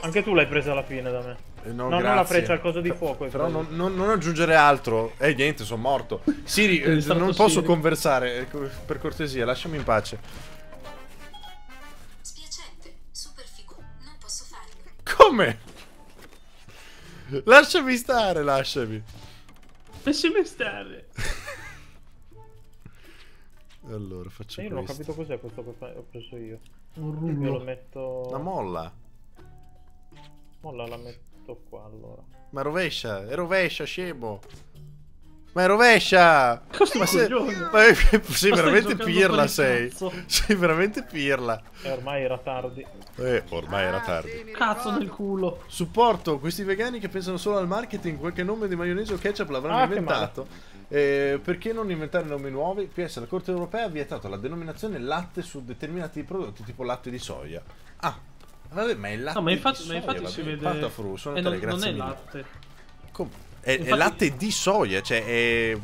Anche tu l'hai presa alla fine da me. Eh, No, non grazie. la freccia, il coso di fuoco. Però non, non- non aggiungere altro. Eh, niente, sono morto. Siri, eh, non posso Siri. conversare. eh, Per cortesia, lasciami in pace. Spiacente, super figo, non posso farlo. Come? Lasciami stare, lasciami. Lasciami stare. Allora, faccio Io non ho capito cos'è questo che ho preso io. Un Io lo rullo. metto... La molla. Molla la metto qua allora. Ma rovescia, è rovescia, scemo. Ma è rovescia! Questo Ma sei, ma è- sei veramente pirla, sei. cazzo. Sei veramente pirla. E ormai era tardi. Eh, ormai era Ah, tardi. sì, mi Cazzo nel culo. Supporto questi vegani che pensano solo al marketing, qualche nome di maionese o ketchup l'avranno Ah, inventato. Eh, perché non inventare nomi nuovi? PS, la Corte europea ha vietato la denominazione latte su determinati prodotti tipo latte di soia. Ah, vabbè, ma è latte No, ma infatti, di ma soia, infatti si vede. Fatta fru, sono Eh, non, non è latte. Com- È, è Infatti- latte di soia, cioè è...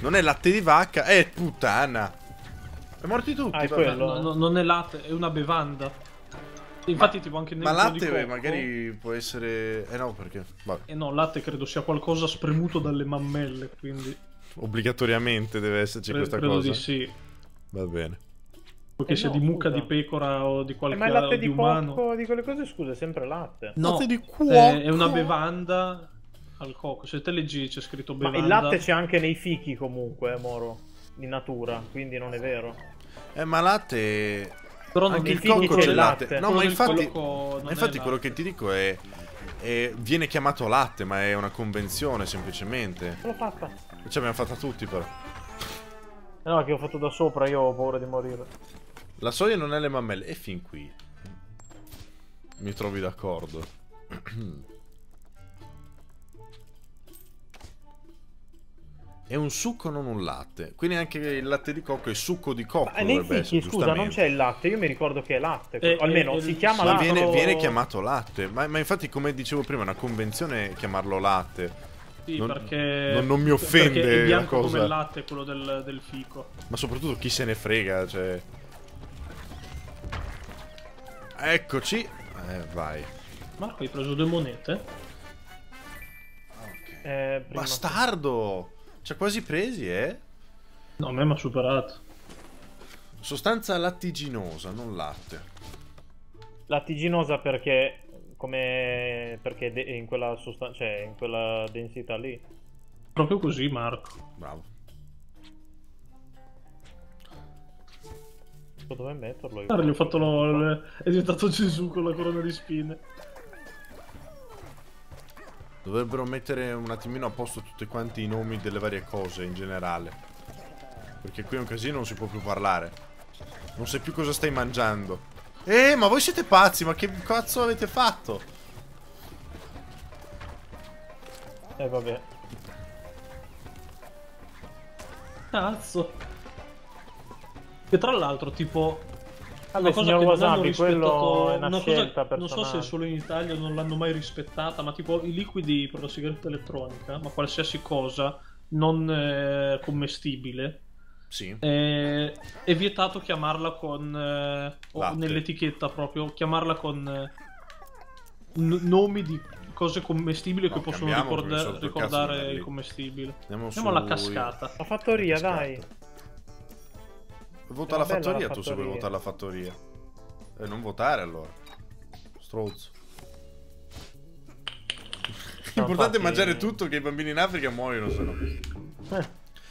Non è latte di vacca, è puttana. È morti tutti, Ah, è quello. No, no, non è latte, è una bevanda. Infatti, tipo anche nel Ma latte cocco- magari può essere... Eh no, perché... Vabbè. Eh no, latte credo sia qualcosa spremuto dalle mammelle, quindi Obbligatoriamente deve esserci cre- questa credo cosa. di sì. Va bene. Perché Eh sia no, di mucca, scusa. di pecora o di Eh, qualche ma il latte di, di umano. cocco, di quelle cose, scusa, è sempre latte. No, Latte di eh, cuoco. è una bevanda al cocco. Se te leggi c'è scritto Ma bevanda. il latte c'è anche nei fichi comunque, eh, Moro. Di natura, quindi non è vero. Eh, ma latte... Però non Anche è il cocco c'è il latte. latte. No, ma infatti... ma infatti quello latte. che ti dico è... è- Viene chiamato latte, ma è una convenzione semplicemente. L'ho fatta. Ce l'abbiamo fatta tutti però. No, che ho fatto da sopra, io ho paura di morire. La soia non è le mammelle. E fin qui. Mi trovi d'accordo. È un succo, non un latte. Quindi anche il latte di cocco è succo di cocco. Ma nei dovrebbe fichi, essere, scusa, non c'è il latte. Io mi ricordo che è latte. Eh, Almeno eh, si chiama latte. viene, viene chiamato latte. Ma, ma infatti, come dicevo prima, è una convenzione chiamarlo latte. Sì, non- perché... non- non mi offende perché è la bianco cosa. come il latte quello del, del fico. Ma soprattutto chi se ne frega, cioè. Eccoci. Eh, vai. Marco, hai preso due monete? Eh, prima- Bastardo! Ci ha quasi presi, eh? No, a me mi ha superato. Sostanza lattiginosa, non latte. Lattiginosa perché come perché in quella sostanza, cioè in quella densità lì. Proprio così, Marco. Bravo. So dove metterlo io. Guarda, gli ho fatto lo- le- È diventato Gesù con la corona di spine. Dovrebbero mettere un attimino a posto tutti quanti i nomi delle varie cose in generale. Perché qui è un casino, non si può più parlare. Non sai più cosa stai mangiando. Eh, ma voi siete pazzi, ma che cazzo avete fatto? Eh vabbè. Cazzo. Che tra l'altro, tipo... Una cosa che non hanno Wasabi, quello rispettato- è una, cosa- scelta Non so se solo in Italia non l'hanno mai rispettata, ma tipo i liquidi per la sigaretta elettronica, ma qualsiasi cosa non eh, commestibile, Sì. eh, è vietato chiamarla con... eh, nell'etichetta proprio, chiamarla con eh, n- nomi di cose commestibili No, che possono ricorda- il ricordare di lì. il commestibile. Andiamo, Andiamo alla cascata. La fattoria, Cascata. dai. Vota Era la bella fattoria la tu se vuoi fattoria. votare la fattoria. E non votare allora. Strozzo. L'importante è mangiare tutto che i bambini in Africa muoiono se no.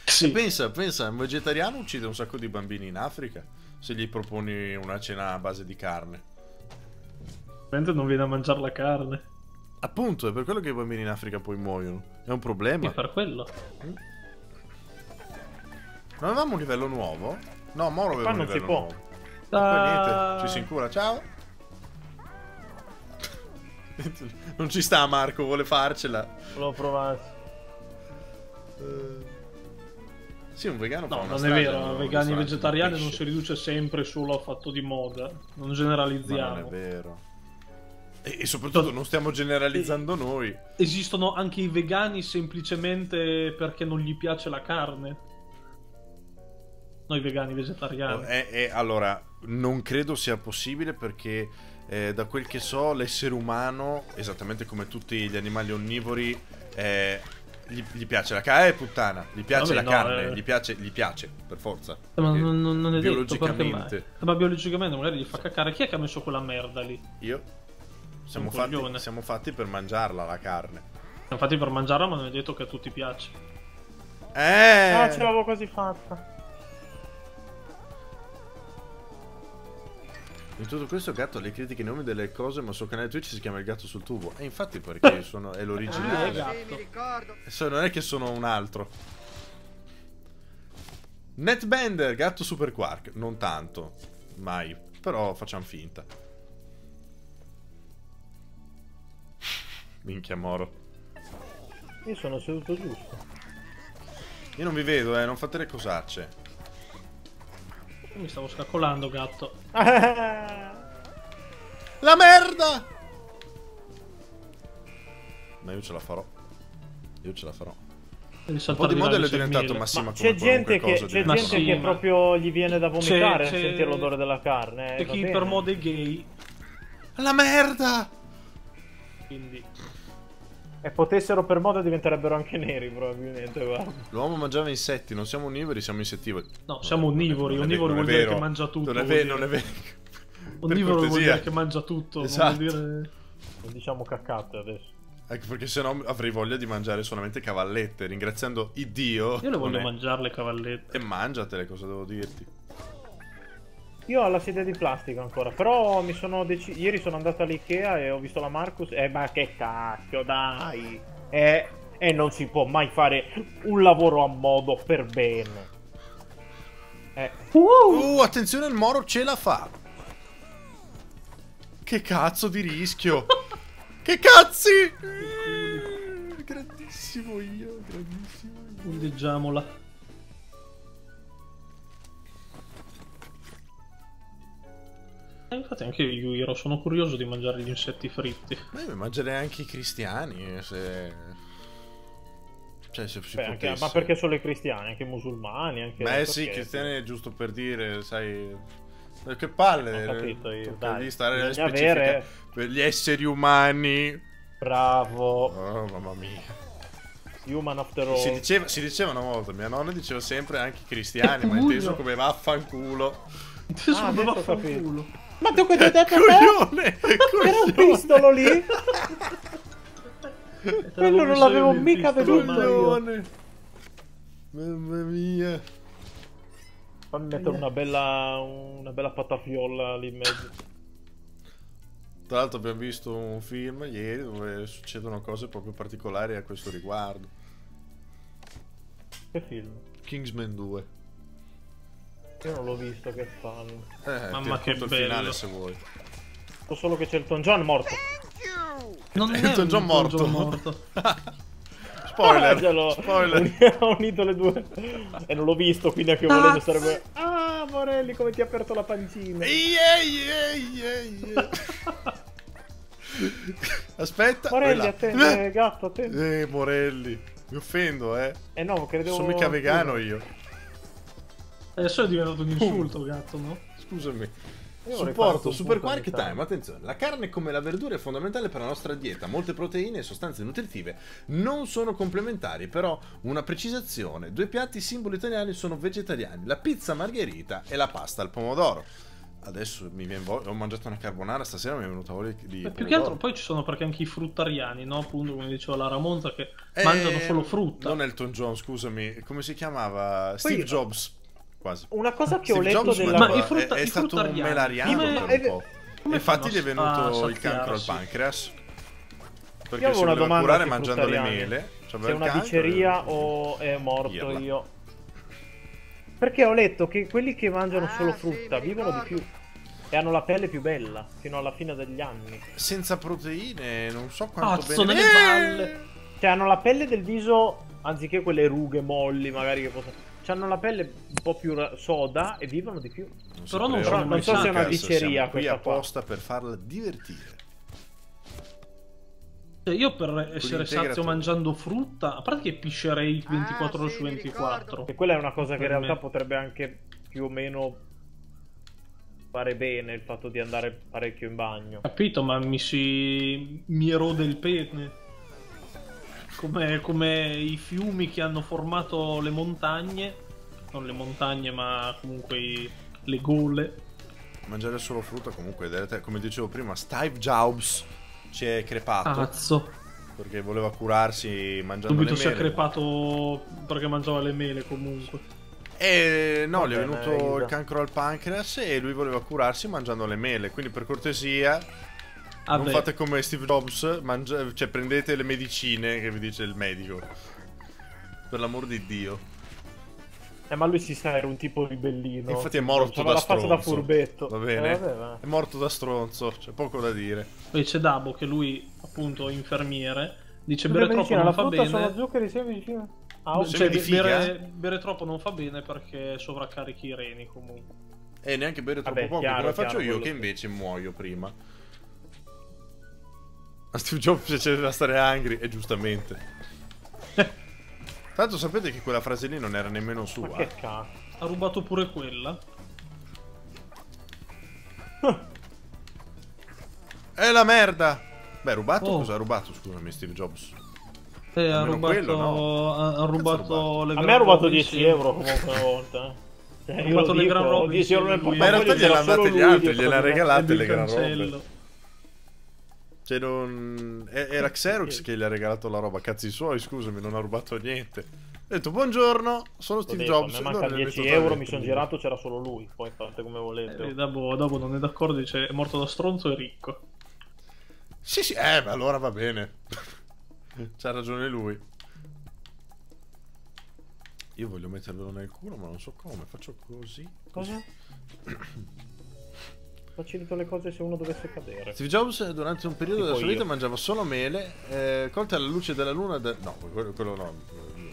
Sì. Pensa, pensa, un vegetariano uccide un sacco di bambini in Africa se gli proponi una cena a base di carne. Ovviamente non viene a mangiare la carne. Appunto, è per quello che i bambini in Africa poi muoiono. È un problema. E per quello. Non avevamo un livello nuovo? No, Moro aveva Qua un non si può. nuovo. E Ah. ci si incura, ciao. non ci sta Marco, vuole farcela. Volevo provare. Eh, Sì, un vegano fa No, una non è strage, vero, no, vegani e vegetariani non si riduce sempre solo a fatto di moda. Non Ma generalizziamo. non è vero. E, e soprattutto non stiamo generalizzando noi. Esistono anche i vegani semplicemente perché non gli piace la carne. Noi vegani vegetariani. E, e allora, non credo sia possibile perché eh, da quel che so l'essere umano, esattamente come tutti gli animali onnivori, eh, gli, gli piace la carne. Eh, puttana, gli piace Vabbè, la no, carne, eh. gli, piace, gli piace, per forza. Eh, ma non, non- non è detto biologicamente. Eh, Ma biologicamente magari gli fa cacare. Chi è che ha messo quella merda lì? Io siamo fatti, siamo fatti per mangiarla la carne. Infatti per mangiarla mi hanno detto che a tutti piace. Eh! Ah, ce l'avevo quasi fatta. In tutto questo gatto le critiche i nomi delle cose, ma sul canale Twitch si chiama il gatto sul tubo. E infatti perché sono, è Ah, l'originale. gatto. Sì, mi ricordo. Non è che sono un altro. Netbender, gatto super quark. Non tanto. Mai. Però facciamo finta. Minchia moro. Io sono seduto giusto. Io non vi vedo, eh, non fate le cosacce. Mi stavo scaccolando, gatto. La merda! Ma io ce la farò. Io ce la farò. Un po' di modello è diventato miele. massima Ma c'è gente, che, cosa c'è gente sì, che ma- proprio gli viene da vomitare C'è- a sentire l'odore della carne. eh, C'è chi bene. per modo è gay, La merda! quindi... E potessero per modo diventerebbero anche neri probabilmente, guarda. L'uomo mangiava insetti, non siamo onnivori, siamo insettivori. No, siamo onnivori. Vero, vuol dire che mangia tutto. Non è vero, non è vero. Onnivoro vuol dire che mangia tutto. Esatto. Non vuol dire... Non diciamo caccate adesso. Ecco perché sennò avrei voglia di mangiare solamente cavallette, ringraziando il Dio. Io le voglio è- mangiare le cavallette. E mangiatele, cosa devo dirti? Io ho la sedia di plastica ancora, però mi sono deciso. Ieri sono andato all'Ikea e ho visto la Marcus. Eh, ma che cacchio, dai! E e non si può mai fare un lavoro a modo per bene. Eh, Uh, attenzione, il Moro ce la fa. Che cazzo di rischio. che cazzi! Grandissimo io, grandissimo io. Punteggiamola. Eh, infatti anche io ero, sono curioso di mangiare gli insetti fritti. Ma io mangerei anche i cristiani, se... Cioè, se si beh, anche- ma perché solo i cristiani, anche i musulmani, anche Ma eh sì, perché- cristiani è giusto per dire, sai... Eh, Che palle, Ho capito io, eh, dai. devi stare avere- per gli esseri umani. Bravo, Oh, mamma mia. human after all. Si diceva, si diceva una volta, mia nonna diceva sempre anche cristiani, ma inteso come vaffanculo. Adesso Ah, ho vaffanculo. Ma tu che ti hai detto a te? Coglione! Era un Coglione! pistolo lì? Quello non l'avevo io mica veduto. Coglione! Mamma mia. Fammi mettere una bella, una bella patafiolla lì in mezzo. Tra l'altro abbiamo visto un film ieri dove succedono cose proprio particolari a questo riguardo. Che film? Kingsman 2. Io non l'ho visto, che fanno. Eh, Mamma, che il bello. finale se vuoi. So solo che c'è Elton John morto. Non è Elton John morto. John morto. Spoiler! Ah, Spoiler! Ho unito le due. E non l'ho visto, quindi anche volendo sarebbe... Ah, Morelli, come ti ha aperto la pancina. Yeah, yeah, yeah, yeah. Aspetta. Morelli, quella. attenti, eh, gatto, attenti. Eh, Morelli. Mi offendo, eh. Eh no, credevo... Sono mica vegano io. Adesso è diventato un insulto, gatto, no? Scusami. Io Supporto, super quark time, attenzione, la carne come la verdura è fondamentale per la nostra dieta, molte proteine e sostanze nutritive non sono complementari, però una precisazione, due piatti simbolo italiani sono vegetariani, la pizza margherita e la pasta al pomodoro. Adesso mi viene voglia, ho mangiato una carbonara stasera, mi è venuta voglia di... Beh, più che altro poi ci sono perché anche i fruttariani, no? Appunto, come diceva la Ramonza, che Eh, mangiano solo frutta. Non Elton John, scusami, come si chiamava? Steve Jobs, quasi. Una cosa che ho Steve letto Jobs della... Ma i frutta- è, è stato un melariano come- per un eh, po'. come Infatti gli è venuto a il cancro al pancreas. Perché Io avevo si una domanda curare mangiando le mele. c'aveva Se è una diceria e- o è morto Dirla. io. Perché ho letto che quelli che mangiano Ah, solo sì, frutta mi vivono di più. E hanno la pelle più bella fino alla fine degli anni. Senza proteine, non so quanto Cazzo, bene. nelle Eh! balle! Cioè hanno la pelle del viso, anziché quelle rughe molli magari che possono... Hanno la pelle un po' più soda e vivono di più. Non Però non sono non so se è una diceria qui questa qua. apposta per farla divertire. Cioè, io per essere sazio mangiando frutta, a parte che piscerei 24 Ah, ore sì, su mi 24. ricordo. E quella è una cosa che in realtà me. potrebbe anche più o meno fare bene il fatto di andare parecchio in bagno. Capito, ma mi si... mi erode il pene. Come, come i fiumi che hanno formato le montagne. Non le montagne, ma comunque i- le gole. Mangiare solo frutta comunque, come dicevo prima, Steve Jobs ci è crepato. Cazzo. perché voleva curarsi mangiando Subito le si è mele. crepato perché mangiava le mele comunque. E no, Va gli è venuto il cancro al pancreas e lui voleva curarsi mangiando le mele. Quindi per cortesia, non Vabbè, fate come Steve Jobs, mangia- cioè prendete le medicine che vi dice il medico. Per l'amor di Dio. Eh, ma lui si sa, era un tipo ribellino. Infatti è morto da la faccia da stronzo. furbetto. Va bene? Eh, vabbè, va. È morto da stronzo, c'è poco da dire. poi c'è Dabo che lui, appunto, è infermiere, dice bere troppo non la fa frutta sono bene. zuccheri, fibre. Ah, Cioè, bere, bere troppo non fa bene perché sovraccarichi i reni comunque. E neanche bere troppo Vabbè, poco, chiaro, come faccio chiaro, io quello che invece muoio prima. A Steve Jobs piaceva stare angry, e giustamente. Tanto sapete che quella frase lì non era nemmeno Ma sua. che cazzo. Ha rubato pure quella. È la merda! Beh, rubato Oh. cosa ha rubato, scusami, Steve Jobs? Eh, ha rubato, quello, no? ha, ha rubato le A me ha rubato Robin 10 insieme. euro comunque una volta. Cioè, Ha rubato le dico, Grand ho Robin 10 euro nel insieme. Ma in realtà c'era date gli altri, gliel'ha regalate le gran robe. Cioè, non... Era Xerox che gli ha regalato la roba, cazzi suoi, scusami, non ha rubato niente. Ha detto, buongiorno, sono Ho Steve detto, Jobs. a me allora manca gli ho 10 detto, euro, "Vabbè, mi sono prego". girato, c'era solo lui. Poi fate come volete. Eh, Dabo, Dabo non è d'accordo, dice è morto da stronzo e ricco. Sì, sì, eh, ma allora va bene. C'ha ragione lui. Io voglio mettervelo nel culo, ma non so come. Faccio così. Cosa? Facilito le cose se uno dovesse cadere. Steve Jobs durante un periodo Tipo della sua vita io. mangiava solo mele, eh, colte alla luce della luna. de- No, quello, quello no,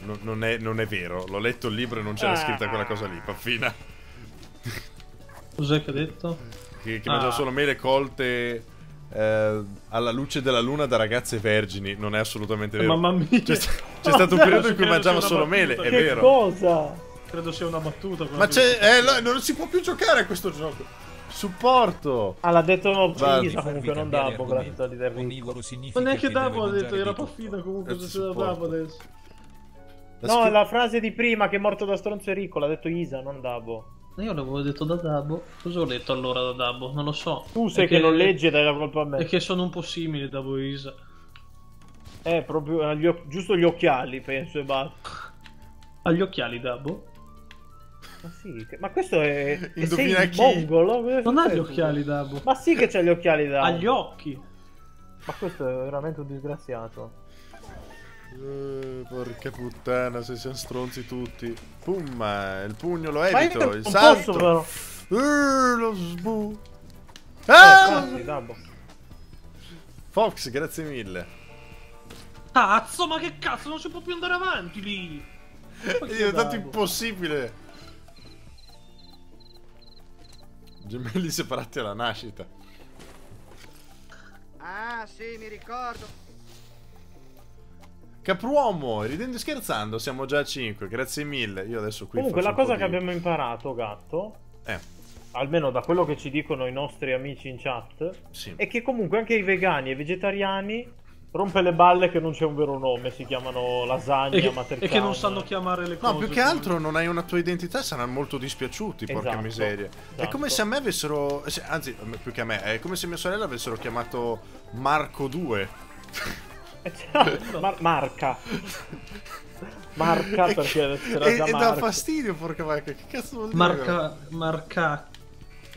no, non, è, non è vero. L'ho letto il libro e non c'era Ah. scritta quella cosa lì, paffina. Cos'è che ha detto? Che, che Ah. mangiava solo mele colte eh, alla luce della luna da ragazze vergini. Non è assolutamente vero. Mamma mia. C'è, c'è stato un periodo in cui mangiava solo mele, è che vero. cosa? Credo sia una battuta. Ma c'è. Eh, no, non si può più giocare a questo gioco. Supporto. Ah, l'ha detto Va. Isa comunque, non Dabbo, grazie a Lider significa Ma neanche che Dabo ha detto, era paffina comunque Questo se c'era. Dabo adesso. La No, la frase di prima che è morto da stronzo e ricco, l'ha detto Isa, non Dabbo. Io l'avevo detto da Dabo. Cosa ho letto allora da Dabo? Non lo so. Tu sei È che, non leggi e dai la colpa a me. È che sono un po' simili Dabo e Isa. Eh, proprio eh, gli giusto gli occhiali, penso, e basta. Ha gli occhiali Dabo? Ma sì, che- ma questo è... Indovina sei chi? mongolo? Non ha gli occhiali Dabo. Ma sì che c'ha gli occhiali da... Ha gli occhi. Ma questo è veramente un disgraziato. Eh, porca puttana, se siamo stronzi tutti. Pum, eh, il pugno lo evito, il posso salto. però... Eh, lo sbu. Eh, Ah! Dabbo. Fox, grazie mille. Cazzo, ma che cazzo, non si può più andare avanti lì. È diventato impossibile. Gemelli separati alla nascita. Ah, sì, mi ricordo. Capruomo, ridendo e scherzando, siamo già a 5, grazie mille. Io adesso qui Comunque, la cosa che di- abbiamo imparato, gatto, Eh, almeno da quello che ci dicono i nostri amici in chat, sì. è che comunque anche i vegani e i vegetariani rompe le balle che non c'è un vero nome, si chiamano lasagna, E che, matriciana. e che non sanno chiamare le cose. No, più che altro non hai una tua identità, saranno molto dispiaciuti, porca Esatto, miseria. È esatto. come se a me avessero. se- Anzi, più che a me, è come se mia sorella avessero chiamato Marco 2. Eh, cioè, Mar- marca. Marca perché c'era e, già e dà fastidio, porca vacca. Che cazzo vuol dire? Marca. Marca.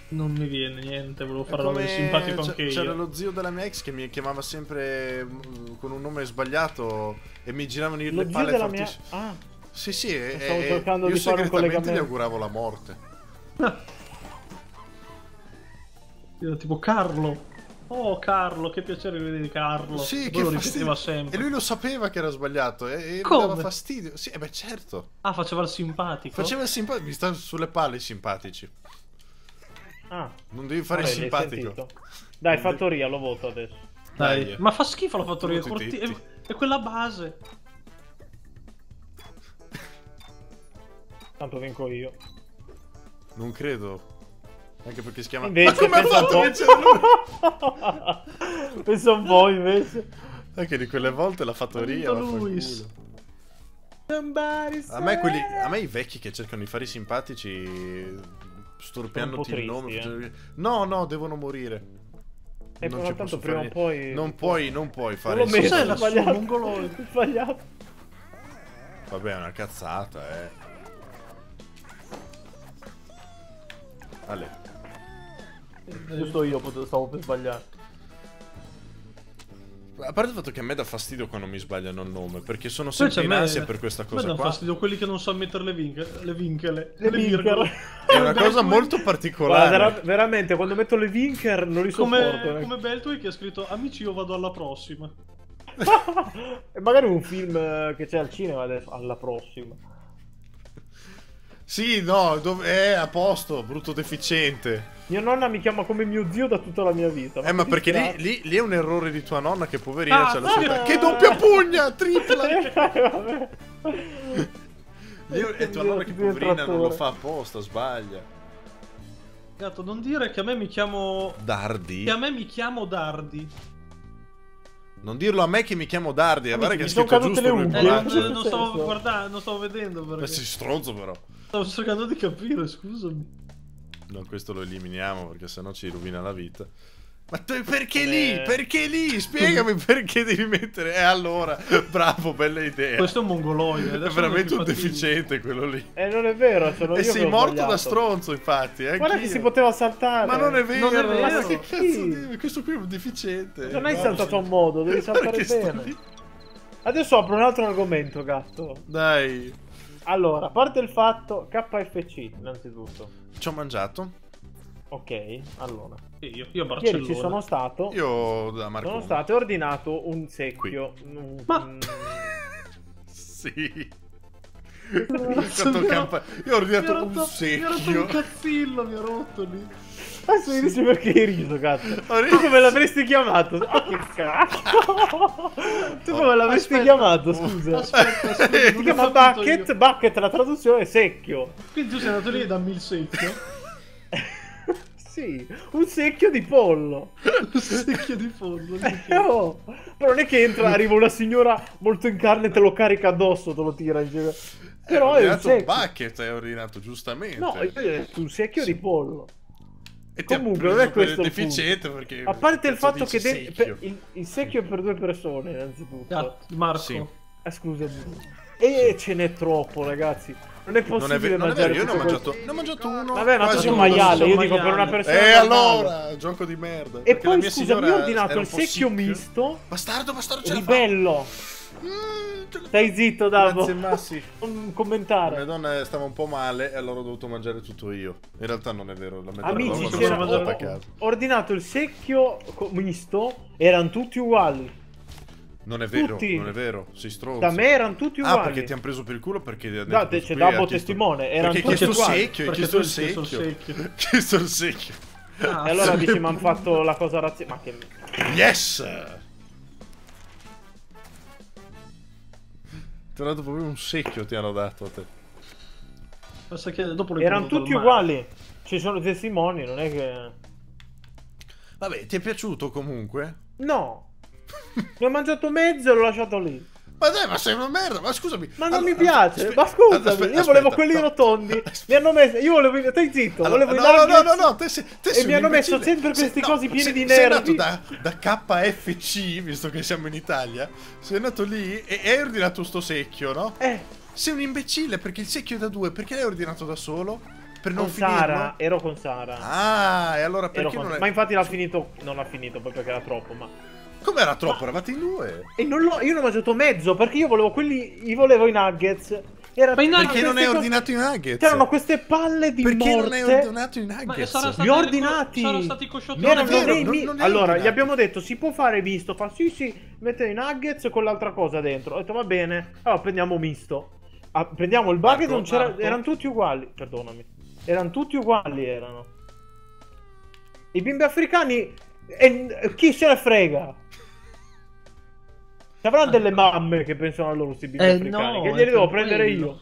Non mi viene niente, volevo fare come- simpatico anche C'era io. lo zio della mia ex che mi chiamava sempre mm, con un nome sbagliato e mi giravano le palle della mia... fortissime. Ah, Sì, sì, e, Stavo e- cercando io di fare un segretamente gli collegamento. auguravo la morte. Io tipo Carlo. Oh Carlo, che piacere vedere Carlo. Sì, che lo ripeteva sempre. E lui lo sapeva che era sbagliato e, e mi Come? dava fastidio. Sì, e beh, certo. Ah, faceva il simpatico. Faceva il simpatico, mi sta sulle palle i simpatici. Ah. Non devi fare vabbè, il simpatico. Dai, fattoria, lo voto adesso. Dai. Dai. Ma fa schifo la fattoria. Tutti corti-. È, è quella base. Tanto vinco io. Non credo. Anche perché si chiama. Invece, Ma come ha fatto vincere lui? Pensa un po' invece. Anche di quelle volte la fattoria. Luis. A me, quelli, a me i vecchi che cercano di fare i simpatici storpiandoti il nome. facendo- No, no, devono morire. E non però ci tanto prima fare o poi... Non puoi, non puoi Non fare l'ho il messo, la sbagliato. mongoloide? Ho sbagliato. Vabbè, è una cazzata, eh. Ale. Giusto io stavo per sbagliare. A parte il fatto che a me dà fastidio quando mi sbagliano il nome, perché sono sempre in a me- ansia per questa a me cosa danno qua. fastidio quelli che non sanno mettere le vinche, le vincole, Le vinker. È una cosa molto Guarda, particolare. vera- veramente, quando metto le vinker non li sopporto. Come, eh. come Beltway che ha scritto Amici io vado alla prossima. E magari un film che c'è al cinema adesso, alla prossima. Sì, no, dove... è a posto, brutto deficiente. Mia nonna mi chiama come mio zio da tutta la mia vita. Eh, ma perché lì, lì, lì è un errore di tua nonna che poverina Ah, c'ha la sua... eh. Che doppia pugna, tripla! Vabbè. Lì è tua nonna che poverina non lo fa apposta, sbaglia. Gatto, non dire che a me mi chiamo... Dardi? Che a me mi chiamo Dardi. Non dirlo a me che mi chiamo Dardi, Amici, guarda che è scritto giusto le Eh, unghie. non, polaccio. Che non stavo guardando, non stavo vedendo Ma perché... sei stronzo però. Stavo cercando di capire, scusami. No, questo lo eliminiamo perché sennò ci rovina la vita. Ma tu, perché Eh. lì? Perché lì? Spiegami perché devi mettere. E allora, bravo, bella idea. Questo è un mongoloide. è veramente un deficiente quello lì. Eh, non è vero, sono E io sei morto sbagliato. da stronzo, infatti. eh, Guarda che anch'io. si poteva saltare. Ma non è vero, Non è vero. Ma che cazzo di... Questo qui è un deficiente. Non hai No. saltato a modo, devi saltare bene. Adesso apro un altro argomento, gatto. Dai, Allora, a parte il fatto KFC, innanzitutto. ci ho mangiato. Ok, allora. Sì, Io, io a Barcellona. Ieri ci sono stato. Io da Marco. Sono stato e ho ordinato un secchio. Un- Ma- un- Sì. Fatto il campa- Io ho ordinato rotto- un Mi ha rotto un secchio. cazzillo, mi ha rotto lì. Adesso mi dici perché hai riso, cazzo. Tu come l'avresti chiamato? Oh, che cazzo! Tu come l'avresti Aspetta. chiamato, scusa? Aspetta, scusa, Si chiama bucket, io. bucket la traduzione è secchio. Quindi tu sei andato lì e dammi il secchio. Sì, un secchio di pollo. Un secchio di fondo. Eh, oh. Però non è che entra, arriva una signora molto in carne e te lo carica addosso, te lo tira in giro. Però Hai è un secchio. bucket, hai ordinato giustamente. No, io ho detto un secchio di pollo. E comunque, non è questo deficiente perché A parte il fatto che de- secchio? il, il secchio è per due persone, innanzitutto. Ah, Marco. Sì. Eh, scusami. E ce n'è troppo, ragazzi. Non è possibile Non è, vero, non è mangiare vero, io ne ho mangiato, ne ho mangiato uno. Vabbè, ma sei un maiale, io dico per una persona E normale. allora, gioco di merda. E poi scusa, io ho ordinato il secchio misto. Bastardo, bastardo, ce fa. Ribello. La- Stai zitto, Davo. Grazie, Massi. Non La commentare. donna stava un po' male e allora ho dovuto mangiare tutto io. In realtà non è vero, la metà Amici, c'era- ho, casa. ho ordinato il secchio misto. Erano tutti uguali. Non è vero, tutti. non è vero, sei stronzo. Da me erano tutti Ah, uguali. perché ti hanno preso per il culo perché detto te- questo c'è Dabbo testimone, erano Perché hai tutti chiesto il uguali. secchio, hai Perché chiesto il hai chiesto il secchio. Hai chiesto il secchio. Ah, E allora dici, mi hanno fatto la cosa razziale. Ma che. Yes! Ti hanno dato proprio un secchio, ti hanno dato a te. Basta che dopo Erano tutti uguali. Ci sono testimoni, non è che. Vabbè, ti è piaciuto comunque? No. Ne ho mangiato mezzo e l'ho lasciato lì. Ma dai, ma sei una merda, ma scusami. Ma non Allora, mi piace. aspe- ma scusami, aspetta, io volevo aspetta, quelli no. rotondi. Mi hanno messo. Io volevo. Stai zitto. Allora, volevo no, no, no, no, no, te sei, te E sei mi un hanno messo sempre questi no, cosi pieni sei- di Sei andato nervi. da, da KFC, visto che siamo in Italia, sei andato lì e e hai ordinato sto secchio, no? Eh, Sei un imbecille perché il secchio è da due, perché l'hai ordinato da solo? Per non con finirlo? Sara. Ero con Sara. Ah, e allora Ero perché con- non è... Ma infatti l'ha finito. Non l'ha finito poi perché era troppo. Ma. Come era troppo? Eravate in due. E non l'ho. Io ne ho mangiato mezzo perché io volevo quelli. Io volevo i nuggets. Era Ma i nuggets- Perché non hai ordinato i nuggets? C'erano queste palle di Perché morte. non hai ordinato i Ma nuggets? Li ho ordinati. Sono stati cosciotti. Non è vero, dei- non- non ho allora, ordinati. gli abbiamo detto si può fare misto. Fa sì, sì, mette i nuggets con l'altra cosa dentro. Ho detto va bene. Allora prendiamo misto. Ah, prendiamo il bucket, non c'era. Marco. Erano tutti uguali. Perdonami. Erano tutti uguali. Erano. I bimbi africani. E chi se ne frega? Ci avranno delle mamme che pensano a loro questi bimbi Eh, africani. no, che glieli devo prendere quello. io.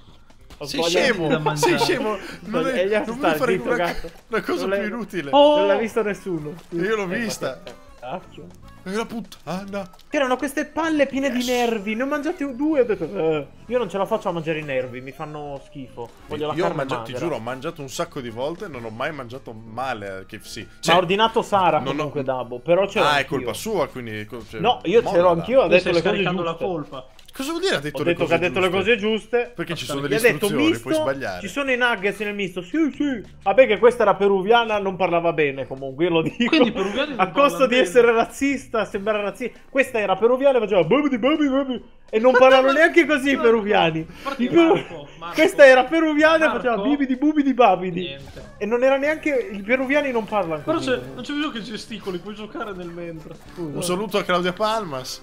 Ho Sei scemo, sei scemo. Non, E è, non sta vuoi fare zitto, una, gatto. una cosa Non più inutile. Oh! Non l'ha visto nessuno. Io l'ho Eh, vista. vabbè. Cacchio. La puttana. C'erano queste palle piene di nervi, ne ho mangiati due. Ho detto, "Eh, io non ce la faccio a mangiare i nervi, mi fanno schifo. Voglio la Io ho carne mangiato, ti magra. giuro, ho mangiato un sacco di volte e non ho mai mangiato male al KFC. Ma Cioè, ha ordinato Sara non ho- comunque Dabo, però c'ero Ah, è colpa sua, quindi... cioè, No, io c'ero dai. anch'io, ho stai le cose scaricando la giuste. colpa. Cosa vuol dire ha detto Ho le detto che ha detto le giuste? cose giuste. Perché ci sono Gli delle ha detto istruzioni, misto, puoi sbagliare. ci sono i nuggets nel misto. Sì, sì. Vabbè che questa era peruviana, non parlava bene comunque, io lo dico. Quindi i peruviani non A costo di bene. essere razzista, sembrare razzista. Questa era peruviana e faceva babidi, babidi, babidi. E non parlano neanche così i peruviani. Marco, Marco. Questa era peruviana e faceva bibidi, bubidi, babidi. Niente. E non era neanche... I peruviani non parlano Però così. c'è- non c'è bisogno che gesticoli, puoi giocare nel mentre. Un saluto a Claudia Palmas.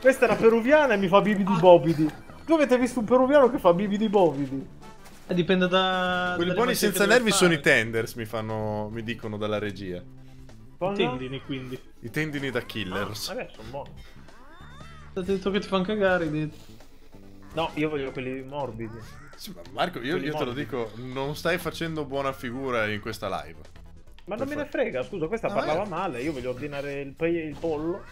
Questa era peruviana e mi fa bibidi, bobidi. Tu avete visto un peruviano che fa bibidi, bobidi? Eh, dipende da. Quelli buoni senza nervi sono i tenders, mi fanno... mi dicono dalla regia. Cosa? Tendini, quindi. I tendini da killers. Vabbè, sono buoni. Ti ho detto che ti fanno cagare, detto. No, io voglio quelli morbidi. Sì, ma Marco, io, io te lo dico, non stai facendo buona figura in questa live. Ma non me ne frega, scusa, questa Ah, parlava eh. male, io voglio ordinare il, il pollo.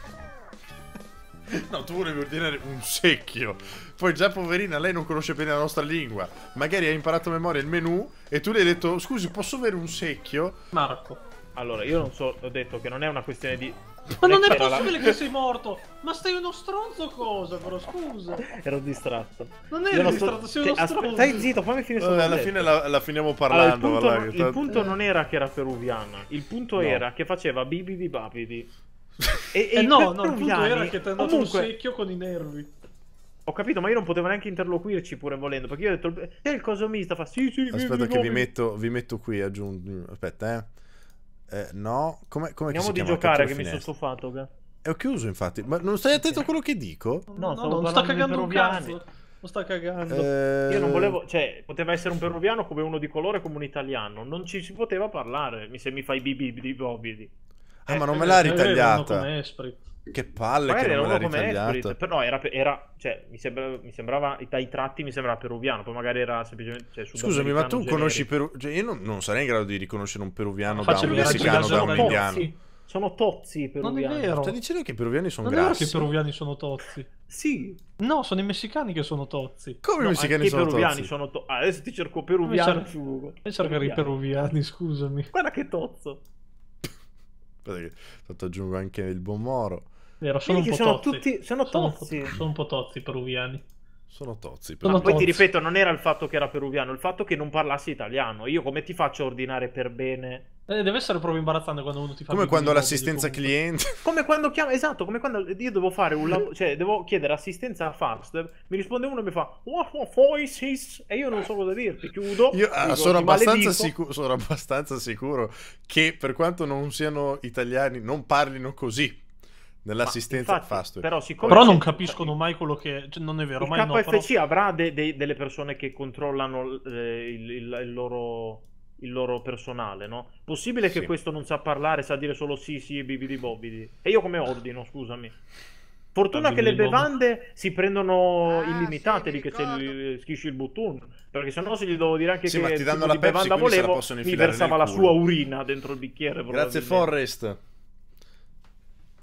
No, tu volevi ordinare un secchio. Poi già poverina, lei non conosce bene la nostra lingua. Magari ha imparato a memoria il menù e tu le hai detto, scusi, posso avere un secchio? Marco. Allora, io non so, ho detto che non è una questione di... Ma non è la- possibile che sei morto! Ma stai uno stronzo cosa, però scusa! Ero distratto. Non non distratto, sei uno stronzo! Stai zitto, fammi finire Vabbè, solo alla fine la, la finiamo Allora, il parlando. punto, non, il punto non era che era peruviana, il punto No. era che faceva bibidi babidi. E, Eh i no, no, il punto era che ti hanno dato comunque, un secchio con i nervi. Ho capito, ma io non potevo neanche interloquirci pure volendo, perché io ho detto, eh, il coso misto, fa sì, sì, Aspetta che vi babidi". metto, vi metto qui, aggiungo... Aspetta, eh. Eh, no, come, come si di giocare che mi sono stufato, che... E ho chiuso infatti, ma non stai attento a quello che dico? No, stavo non sta di cagando un cazzo. Non sta cagando. Eh, Io non volevo, cioè, poteva essere un peruviano come uno di colore come un italiano, non ci si poteva parlare, mi se mi fai bibidi bobidi. Ah, ma Eh, non me l'ha Magari erano ritagliata. come Esprit. Che palle Magari che era non me uno l'ha come ritagliata. Esprit, però era, era cioè, mi, sembra- mi sembrava, dai tratti mi sembrava peruviano, poi magari era semplicemente, cioè, Scusami, ma tu sudamericano conosci generico. Peru... Cioè, io non, non sarei in grado di riconoscere un peruviano da Facevi un messicano da un gasolini. indiano. Tozzi, sono tozzi i Non è peruviani. vero. Stai dicendo che i peruviani sono Non è vero che grassi? i peruviani sono tozzi. Sì, No, sono i messicani che sono tozzi. Come no, i messicani anche i sono peruviani tozzi? sono to- ah, adesso ti cerco peruviano. E cercare i peruviani, scusami. Guarda che tozzo. Che tanto aggiungo anche il buon moro. Vero, sono un po' sono tozzi. tutti- sono Sono un po'- tozzi. Sono un po' tozzi i peruviani. Sono tozzi. Sono Ma poi ti ripeto, non era il fatto che era peruviano, il fatto che non parlassi italiano. Io come ti faccio a ordinare per bene? Eh, deve essere proprio imbarazzante quando uno ti fa Come quando l'assistenza comunque. cliente... Come quando chiama, esatto, come quando io devo fare un lavoro, cioè devo chiedere assistenza a Fast, mi risponde uno e mi fa "What for voices?" e io non so cosa dirti, chiudo. Io ah, dico, sono, "Ti abbastanza maledico". sicuro, sono abbastanza sicuro che per quanto non siano italiani non parlino così nell'assistenza infatti, fast. Però, siccome Però non capiscono mai quello che... cioè, non è vero, Il mai no, però... KFC avrà de- de- delle persone che controllano eh, il, il- il loro, il loro personale, no? Possibile che Sì. questo non sa parlare, sa dire solo sì, sì, bibidi bobidi. E io come ordino, scusami. Fortuna che le bevande si prendono Ah, illimitate sì, lì che c'è il, ricordo. schisci il buttone. Perché sennò se gli devo dire anche Sì, che ma ti danno la Pepsi, bevanda se volevo, mi versava la sua urina dentro il bicchiere. Grazie. Forrest.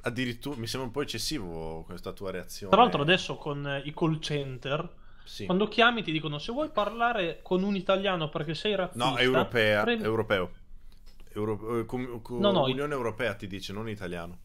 Addirittura mi sembra un po' eccessivo questa tua reazione. Tra l'altro adesso con eh, i call center, Sì. quando chiami ti dicono se vuoi parlare con un italiano perché sei razzista... No, europea, previ- europeo. Euro- eh, com- com- No, no, Unione Europea ti dice, non italiano.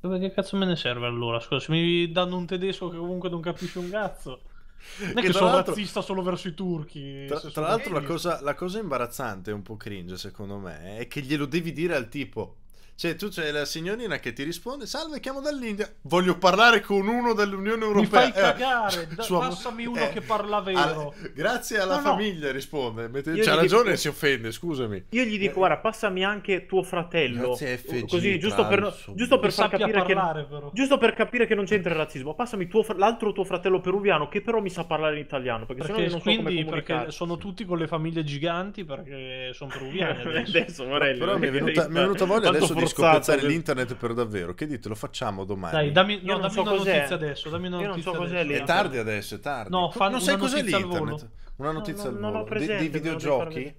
Dove che cazzo me ne serve allora? Scusa, se mi danno un tedesco che comunque non capisce un cazzo. Non è Che che sono razzista solo verso i turchi. Tra, tra l'altro la cosa, la cosa imbarazzante, un po' cringe secondo me, è che glielo devi dire al tipo. Cioè, tu c'è la signorina che ti risponde: Salve, chiamo dall'India. Voglio parlare con uno dell'Unione Europea. Mi fai Eh, cagare, da- sua- passami uno eh, che parla vero. al- grazie alla No, no. famiglia, risponde. Mette- C'ha ragione dico- e si offende, scusami. Io gli dico, guarda, passami anche tuo fratello. Grazie, FG, Così, giusto per, giusto per Che far capire che... parlare, però. Giusto per capire che non c'entra il razzismo, passami tuo fr- l'altro tuo fratello peruviano che però mi sa parlare in italiano, perché, Perché, non so come quindi perché comunicare. sono tutti con le famiglie giganti perché sono peruviani adesso. adesso, Morelli, Però mi è perché venuta, mi è venuta voglia adesso di forzato scoppiazzare che- l'internet per davvero. Che dite? Lo facciamo domani. Dai, dammi, no, non dammi so una cos'è. notizia adesso. Dammi una so notizia cos'è adesso. lì. È tardi adesso, è tardi. No, Tu fa non sai una cos'è l'internet? Una notizia No, al presente, lo devi videogiochi? far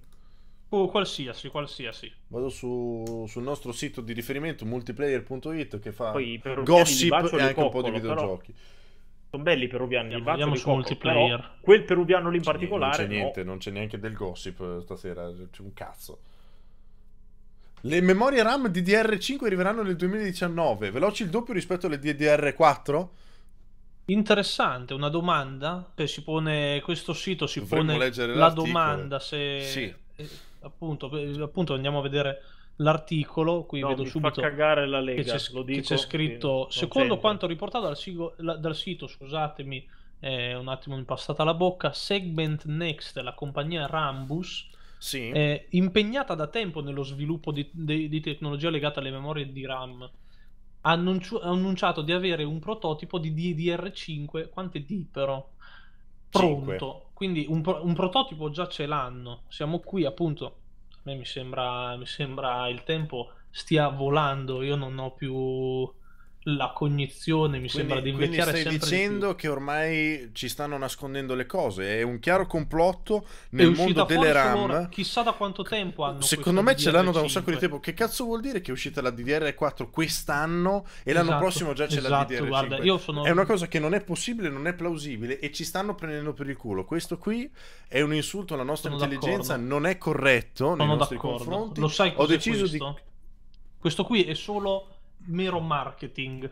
O qualsiasi, qualsiasi. Vado su- sul nostro sito di riferimento multiplayer.it che fa Poi di gossip e anche un po' di coccolo, però. videogiochi. Sono belli i peruviani, Andiamo- andiamo su coccolo, multiplayer. quel peruviano lì in particolare non c'è niente, no. non c'è neanche del gossip eh, stasera, c'è un cazzo. Le memorie RAM DDR5 arriveranno nel 2019, veloci il doppio rispetto alle DDR4? Interessante, una domanda che si pone questo sito si Dovremmo pone la domanda se Sì. eh, appunto, eh, appunto andiamo a vedere l'articolo, qui No, vedo mi subito fa cagare la che Lega, c'è, lo che dico. c'è scritto secondo c'entra. quanto riportato dal, sigo- la- dal sito, scusatemi, eh, un attimo passata la bocca, Segment Next, la compagnia Rambus Sì. è impegnata da tempo nello sviluppo di, di- di tecnologia legata alle memorie di RAM. Ha annunci- ha annunciato di avere un prototipo di DDR5, quante D però? Pronto. Quindi un, pro- un prototipo già ce l'hanno. Siamo qui appunto. A me mi sembra, mi sembra il tempo stia volando. Io non ho più la cognizione. Mi sembra di quindi invecchiare stai sempre dicendo di che ormai ci stanno nascondendo le cose, è un chiaro complotto nel mondo delle solo ora- RAM. Chissà da quanto tempo hanno. Secondo me ce l'hanno da un sacco di DDR5. tempo. Che cazzo vuol dire che è uscita la DDR4 quest'anno e l'anno Esatto, prossimo già c'è la esatto, DDR5? guarda, sono- È una cosa che non è possibile, non è plausibile e ci stanno prendendo per il culo. Questo qui è un insulto alla nostra Sono intelligenza, d'accordo. non è corretto nei Sono nostri d'accordo. confronti. Lo sai Ho deciso questo? di Questo qui è solo mero marketing.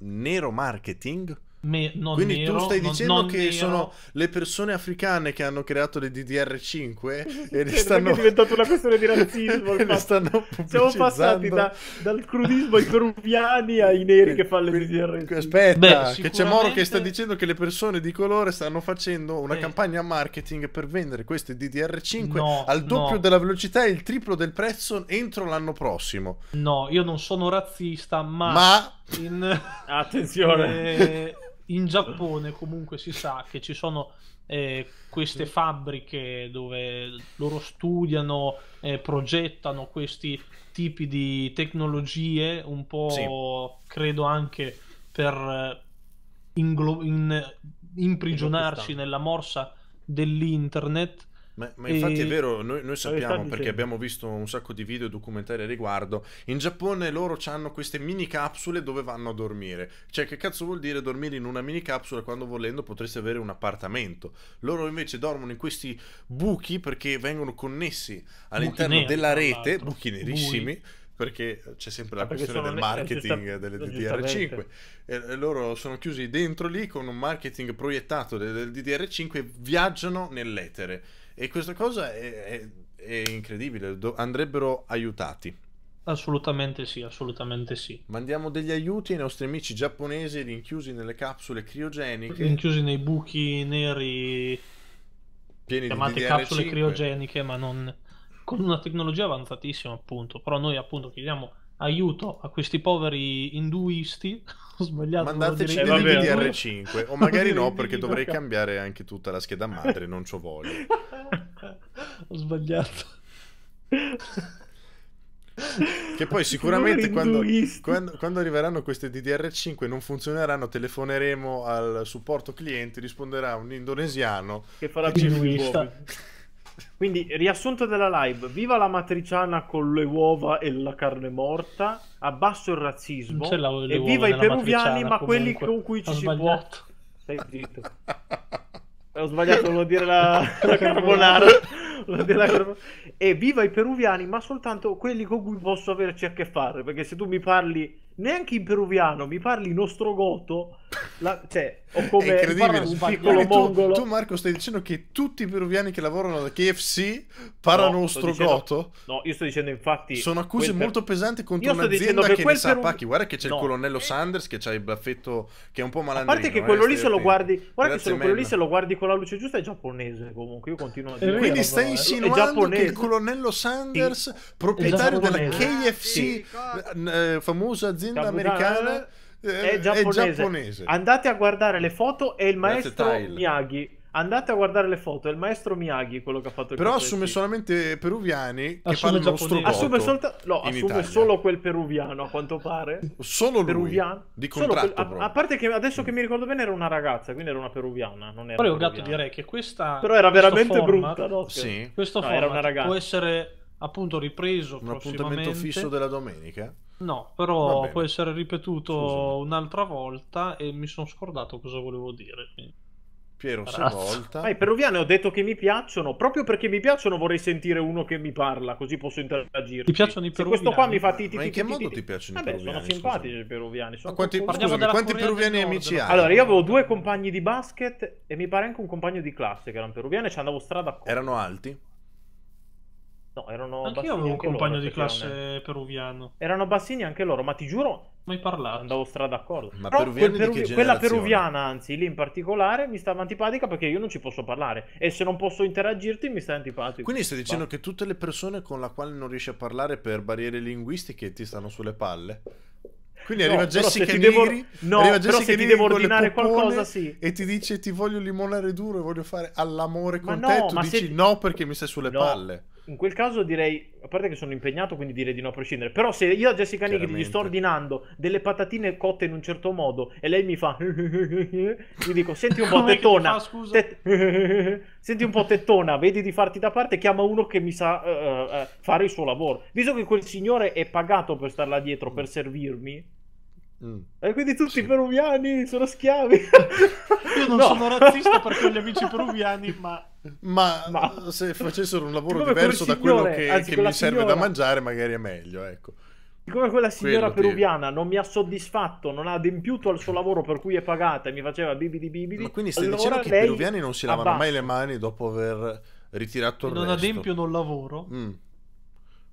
nero marketing. Me- non Quindi nero, tu stai non- dicendo non che nero. sono le persone africane che hanno creato le DDR5 e le perché stanno è diventato una questione di razzismo. e fatto. stanno Siamo passati da- dal crudismo ai peruviani ai neri che fanno le Quindi- DDR. Aspetta, Beh, che c'è Moro che sta sicuramente- dicendo che le persone di colore stanno facendo una Eh. campagna marketing per vendere queste DDR5 No, al doppio no. della velocità e il triplo del prezzo entro l'anno prossimo. No, io non sono razzista, ma, Ma in, Attenzione. eh, in Giappone comunque si sa che ci sono eh, queste fabbriche dove loro studiano, eh, progettano questi tipi di tecnologie, un po' credo anche per eh, inglo- in- imprigionarsi nella morsa dell'internet. Ma, ma infatti E- è vero, noi, noi sappiamo perché abbiamo visto un sacco di video e documentari a riguardo. In Giappone loro hanno queste mini capsule dove vanno a dormire. Cioè, che cazzo vuol dire dormire in una mini capsula quando volendo potresti avere un appartamento? Loro invece dormono in questi buchi perché vengono connessi all'interno neri, della rete, buchi nerissimi. Perché c'è sempre la Ah, perché questione del ne- marketing delle giustamente. DDR5 e, loro sono chiusi dentro lì con un marketing proiettato del DDR5 e viaggiano nell'etere. E questa cosa è, è- è incredibile, do- andrebbero aiutati. Assolutamente sì, assolutamente sì. Mandiamo degli aiuti ai nostri amici giapponesi rinchiusi nelle capsule criogeniche Rinchiusi nei buchi neri pieni chiamate di DDR5. capsule criogeniche, ma non con una tecnologia avanzatissima, appunto. Però noi, appunto, chiediamo aiuto a questi poveri induisti. Ho sbagliato. Mandateci Eh, vabbè, vabbè. DDR5 o magari no perché dovrei cambiare anche tutta la scheda madre, non c'ho voglia. Ho sbagliato. Che poi sicuramente quando, quando, quando arriveranno queste DDR5 non funzioneranno, telefoneremo al supporto clienti, risponderà un indonesiano. che farà più ci-. Quindi, riassunto della live: viva la matriciana con le uova e la carne morta, abbasso il razzismo la- e viva i peruviani, ma quelli con cui ci si può. Stai zitto. Ho sbagliato, volevo dire la, la carbonara. E viva i peruviani, ma soltanto quelli con cui posso averci a che fare. Perché se tu mi parli neanche in peruviano, mi parli in ostrogoto, la- cioè, o È come incredibile. un piccolo tu, mongolo. tu, Marco stai dicendo che tutti i peruviani che lavorano da KFC parlano No, ostrogoto? No, io sto dicendo infatti. Sono accuse quel per- molto pesanti contro Io sto un'azienda dicendo che che, ne sa peru- pacchi. Guarda che c'è No. il colonnello Sanders che ha il baffetto che è un po' A malandrino. parte che eh, quello lì se lo guardi, guarda che se lo- quello lì se lo guardi con la luce giusta è giapponese comunque, io continuo a È dire. Quindi È stai insinuando che il colonnello Sanders, proprietario della. KFC, Sì. eh, famosa azienda Capitano, americana, eh, è giapponese. giapponese. Andate a guardare le foto e il Grazie, maestro Tile. Miyagi Andate a guardare le foto, è il maestro Miyagi quello che ha fatto il Però assume sì. solamente peruviani che Assume giapponesi. ostrogoto Assume, solta- no, assume Italia. solo quel peruviano, a quanto pare. Solo lui. Peruviano. Di contratto quel- a, proprio. a parte che adesso che mi ricordo bene era una ragazza, quindi era una peruviana, non era Però io peruviana. gatto direi che questa Però era veramente format- brutta, no? Sì. Questo No, era format una ragazza. può essere appunto ripreso Un appuntamento fisso della domenica. No, però può essere ripetuto Scusami. un'altra volta e mi sono scordato cosa volevo dire. quindi. Piero Razza. volta. Ah, i peruviani ho detto che mi piacciono, proprio perché mi piacciono vorrei sentire uno che mi parla, così posso interagire. Ti piacciono i Se questo peruviani? qua mi fa ti ti Ma in che modo ti- piacciono i peruviani, sono simpatici i peruviani. Sono Ma quanti, scusami, quanti peruviani amici hai? Allora, io avevo due compagni di basket e mi pare anche un compagno di classe che erano peruviani e ci andavo strada a Erano alti? No, erano Anche io avevo un anche loro, compagno di classe peruviano. Erano bassini anche loro, ma ti giuro, Mai parlato. andavo strada d'accordo. Ma Però peruviani quel di che quella peruviana, anzi, lì in particolare, mi stava antipatica perché io non ci posso parlare. E se non posso interagirti, mi stai antipatico. Quindi stai dicendo Ma- che tutte le persone con la quale non riesci a parlare per barriere linguistiche ti stanno sulle palle? Quindi No, arriva però Jessica se ti devo- Nigri, no, arriva però Jessica se ti Nigri devo le ordinare qualcosa, sì. e ti dice ti voglio limonare duro e voglio fare all'amore Ma con no, te, tu ma dici se- no perché mi stai sulle No. palle. In quel caso direi, a parte che sono impegnato, quindi direi di no a prescindere. Però se io a Jessica Nigri gli sto ordinando delle patatine cotte in un certo modo e lei mi fa... gli dico, senti un po' tettona. fa, scusa? tet- senti un po' tettona, vedi di farti da parte, chiama uno che mi sa eh, eh, fare il suo lavoro. Visto che quel signore è pagato per stare là dietro, per servirmi... Mm. E quindi tutti Sì. i peruviani sono schiavi. Io non No. sono razzista perché ho gli amici peruviani, ma Ma, Ma- se facessero un lavoro Siccome diverso quel da quello signore, che, anzi, che mi serve signora- da mangiare, magari è meglio, ecco. Siccome quella signora Quello, peruviana non mi ha soddisfatto, non ha adempiuto al suo lavoro per cui è pagata e mi faceva bibidi bibidi. Ma quindi stai allora dicendo che i peruviani non si lavano abbassa. mai le mani dopo aver ritirato il non resto? adempiono il lavoro. Mm.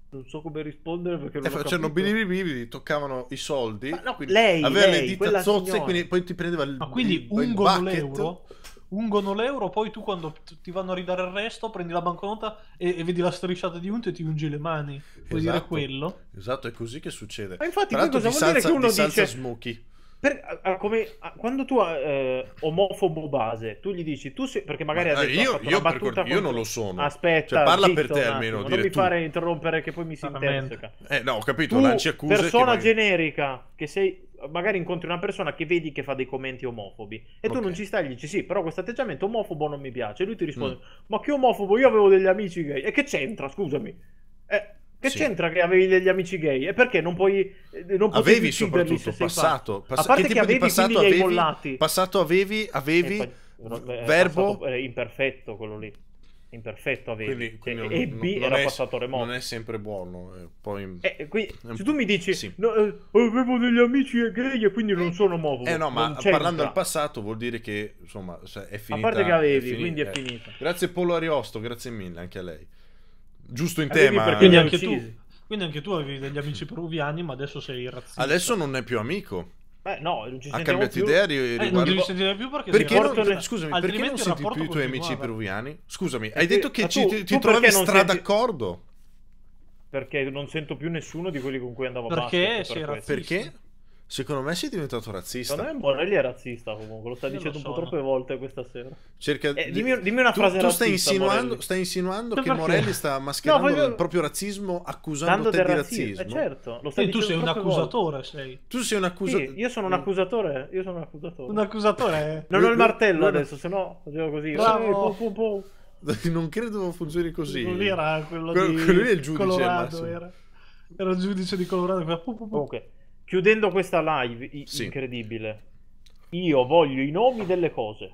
Non so come rispondere perché non ho facevano capito. bili bili, toccavano i soldi. Ma no, quindi lei, aveva lei, le dita zozze, quindi poi ti prendeva il, Ma quindi il- ungono l'euro, ungono l'euro, poi tu quando ti vanno a ridare il resto prendi la banconota e, e vedi la strisciata di unto e ti ungi le mani. Dire Esatto. quello? Esatto, è così che succede. Ma infatti Tra poi cosa vuol dire che uno dice- smoky. Per- a- a- come, a- quando tu eh, omofobo base, tu gli dici tu sei perché magari Ma, ha eh, io- fatto io una per battuta cor- io non lo sono. Aspetta, Cioè, parla per zitto te almeno, non mi tu. fare interrompere che poi mi si interseca. Eh no, ho capito, tu, lanci accuse che persona magari- generica, che sei, magari incontri una persona che vedi che fa dei commenti omofobi e tu Ok. non ci stai, gli dici sì, però questo atteggiamento omofobo non mi piace. E lui ti risponde, Mm. ma che omofobo? Io avevo degli amici gay. E che c'entra, scusami? Eh, che Sì. c'entra che avevi degli amici gay? E perché non puoi... eh, Non potevi Avevi soprattutto passato. Pass- A parte che che, tipo di avevi, passato quindi li hai avevi? mollati. Passato avevi, avevi E eh, verbo passato- eh, imperfetto quello lì. Imperfetto avevi. quindi, quindi Cioè, non- e B era è- passato remoto. Non è sempre buono, eh, poi Eh, qui, È un se tu mi dici sì. "No, eh, avevo degli amici gay e quindi non sono omofobo. Eh no, ma parlando del passato vuol dire che insomma è A finita. parte che avevi, è fini- quindi è eh. finita. Grazie Polo Ariosto, grazie mille anche a lei. Giusto in Avevi tema. perché Quindi hai anche, tu, quindi anche tu avevi degli amici peruviani, ma adesso sei razzista. Adesso non è più amico. Eh no, non ci Ha cambiato più. idea ri- Eh, non riguardo- devi sentire più perché, Perché non, Portano- scusami, perché non senti più i tuoi amici peruviani? Scusami, hai Perché- detto che ci, tu- ti, tu trovavi perché non stra senti- d'accordo? Perché non sento più nessuno di quelli con cui andavo a Perché basket, per sei questo. razzista. Perché? Secondo me sei diventato razzista. Secondo me Morelli è razzista comunque, lo sta dicendo lo un po' troppe volte questa sera. Cerca Eh, di- dimmi- dimmi una tu, frase tu stai razzista, insinuando, stai insinuando che perché? Morelli sta mascherando No, voglio- il proprio razzismo accusando Dando te di razzismo. razzismo. Eh certo, lo stai Sì, tu sei un volte. accusatore, sei. Tu sei un accusatore. Sì, io sono un accusatore, io sono un accusatore. Un accusatore. Non ho il martello lui- adesso, se no facevo così. Bravo. Eh, pum, pum, pum. Non credo funzioni così. Quello lì era quello, Quello- di quello lì è il giudice Colorado, era. Era il giudice di Colorado. Comunque, chiudendo questa live i- Sì. incredibile, io voglio i nomi delle cose.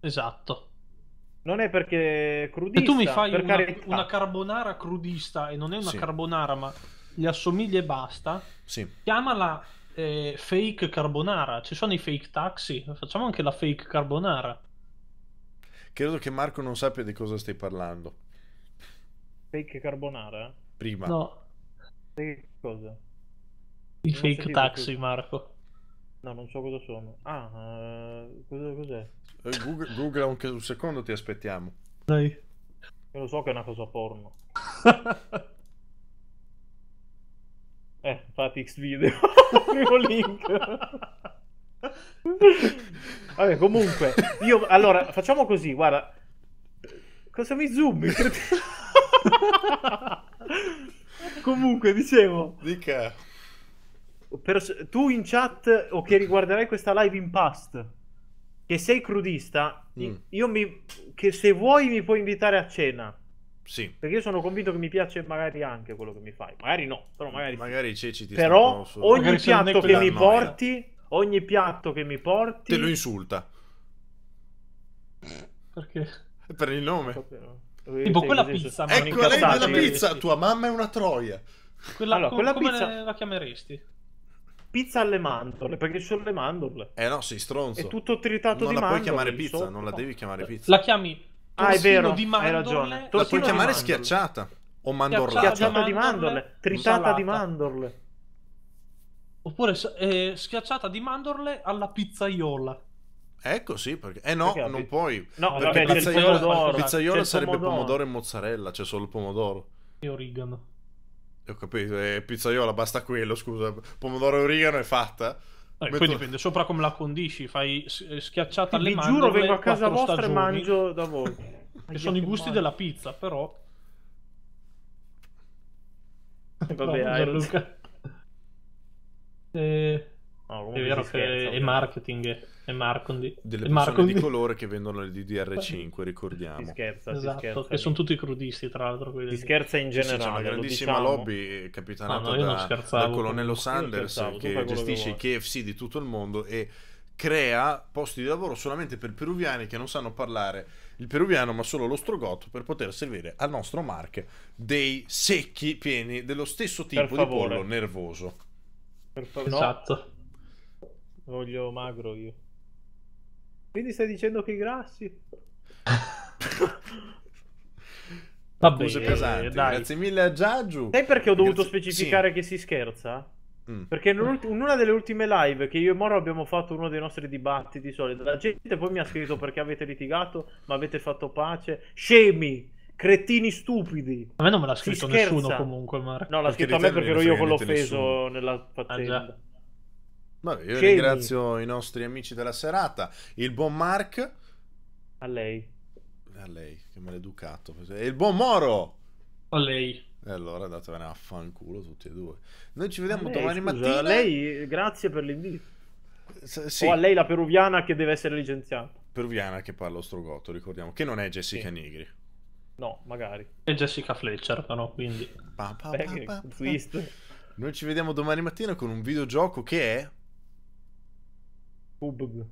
Esatto. Non è perché crudista, Se tu mi fai una, carità. una carbonara crudista e non è una Sì. carbonara, ma gli assomiglia e basta, Sì. chiamala eh, fake carbonara. Ci sono i fake taxi, facciamo anche la fake carbonara. Credo che Marco non sappia di cosa stai parlando. Fake carbonara? Prima. No, Che cosa? I Non fake taxi, più. Marco. No, non so cosa sono. Ah, eh, cosa, cos'è? Eh, Google, Google anche un secondo ti aspettiamo. Dai. Io lo so che è una cosa porno. Eh, fate X video. Primo link. Vabbè, comunque, io allora facciamo così, guarda. Cosa mi zoom? comunque, dicevo, Dica. Per- tu in chat o che riguarderai questa live in past, che sei crudista, Mm. io mi che se vuoi mi puoi invitare a cena. Sì. Perché io sono convinto che mi piace magari anche quello che mi fai. Magari no, però magari sì. Magari i ceci ti Però su- ogni Magari piatto che mi noia. porti, ogni piatto che mi porti te lo insulta. Perché? Per il nome. Tipo quella pizza, Ecco lei della pizza, tua mamma è una troia. Quella, Allora, com- quella come pizza- la chiameresti? Pizza alle mandorle, perché ci sono le mandorle. Eh no, sei stronzo. È tutto tritato non di la puoi mandorle. chiamare pizza, sotto, non la devi chiamare pizza. La chiami Ah, è torsino vero, di hai mandorle? ragione. La puoi Torsino chiamare mandorle. schiacciata o mandorlata. Schiacciata di mandorle, mandorle, tritata salata. di mandorle. Oppure eh, schiacciata di mandorle alla pizzaiola. Ecco sì, perché eh no, Perché non pi- puoi. No, Perché vabbè, pizzaiola- pomodoro. Pizzaiola il sarebbe pomodoro. pomodoro e mozzarella, c'è solo il pomodoro. E origano. Ho capito, è pizzaiola, basta quello, scusa. Pomodoro e origano è fatta. Eh, Metto- Poi dipende sopra come la condisci. Fai eh, schiacciata alle Vi mandorle. giuro, vengo a casa vostra e stagioni, mangio da voi. Che sono i gusti della pizza, però. Vabbè, Gianluca. Eh, No, è vero si che scherza, è marketing. È marketing. Delle è persone marketing. di colore che vendono le DDR5, Si ricordiamo. scherza, si Esatto, scherza. che sono tutti crudisti, tra l'altro. quelli Si scherza in Sì, sì, generale. c'è una grandissima diciamo. lobby eh, capitanata No, no, non da- dal colonnello. Sanders che quello che gestisce i. KFC di tutto il mondo e crea posti di lavoro solamente per peruviani che non sanno parlare il peruviano ma solo lo strogotto per poter servire al nostro Mark dei secchi pieni dello stesso tipo di pollo nervoso. Per favore. No, Esatto. Voglio magro io. Quindi stai dicendo che i grassi? Vabbè, Accuse pesanti. eh, dai. Grazie mille a Giaggiu. Sai perché ho dovuto Grazie- specificare che si scherza? sì. Mm. Perché in, una delle ultime live che io e Moro abbiamo fatto uno dei nostri dibattiti soliti, la gente poi mi ha scritto perché avete litigato, ma avete fatto pace. Scemi, cretini stupidi. A me non me l'ha scritto nessuno comunque, Marco. No, l'ha Perché scritto a me perché ero io quello offeso nella Ah, faccenda. già. Vabbè, io Scemi. ringrazio i nostri amici della serata, il buon Mark, A lei. a lei, che maleducato, e il buon Moro. A lei. E allora andatevene a fanculo tutti e due. Noi ci vediamo lei, domani scusa, mattina. a lei, grazie per l'invito. S- sì, O a lei la peruviana che deve essere licenziata. peruviana che parla strogotto, ricordiamo, che non è Jessica Sì. Nigri. No, magari. E Jessica Fletcher, però, quindi. Pa, pa, Beh, pa, pa, pa. twist. Noi ci vediamo domani mattina con un videogioco che è... Pubg.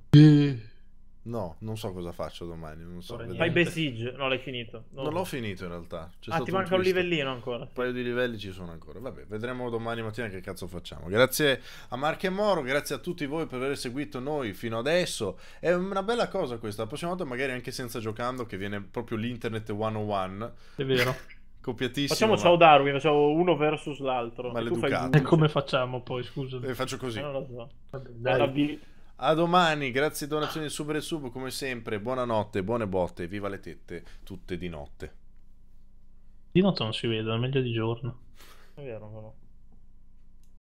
No, non so cosa faccio domani, non so. Fai. Besiege. No, l'hai finito. No. Non l'ho finito in realtà. C'è Ah, stato ti un manca un twist. livellino ancora. Un paio di livelli ci sono ancora. Vabbè, vedremo domani mattina che cazzo facciamo. Grazie a Marco e Moro, grazie a tutti voi per aver seguito noi fino adesso. È una bella cosa questa. La prossima volta, magari anche senza giocando, che viene proprio l'internet 101. È vero. Copiatissimo. Facciamo ma- ciao Darwin, facciamo uno versus l'altro. E tu fai Maleducato. E due. come facciamo poi, scusa? E faccio così. Eh, non lo so. Vabbè, Dai. dai. A domani, grazie donazioni super e sub come sempre. Buonanotte, buone botte, viva le tette, tutte di notte. Di notte non si vede, è meglio di giorno. È vero, però.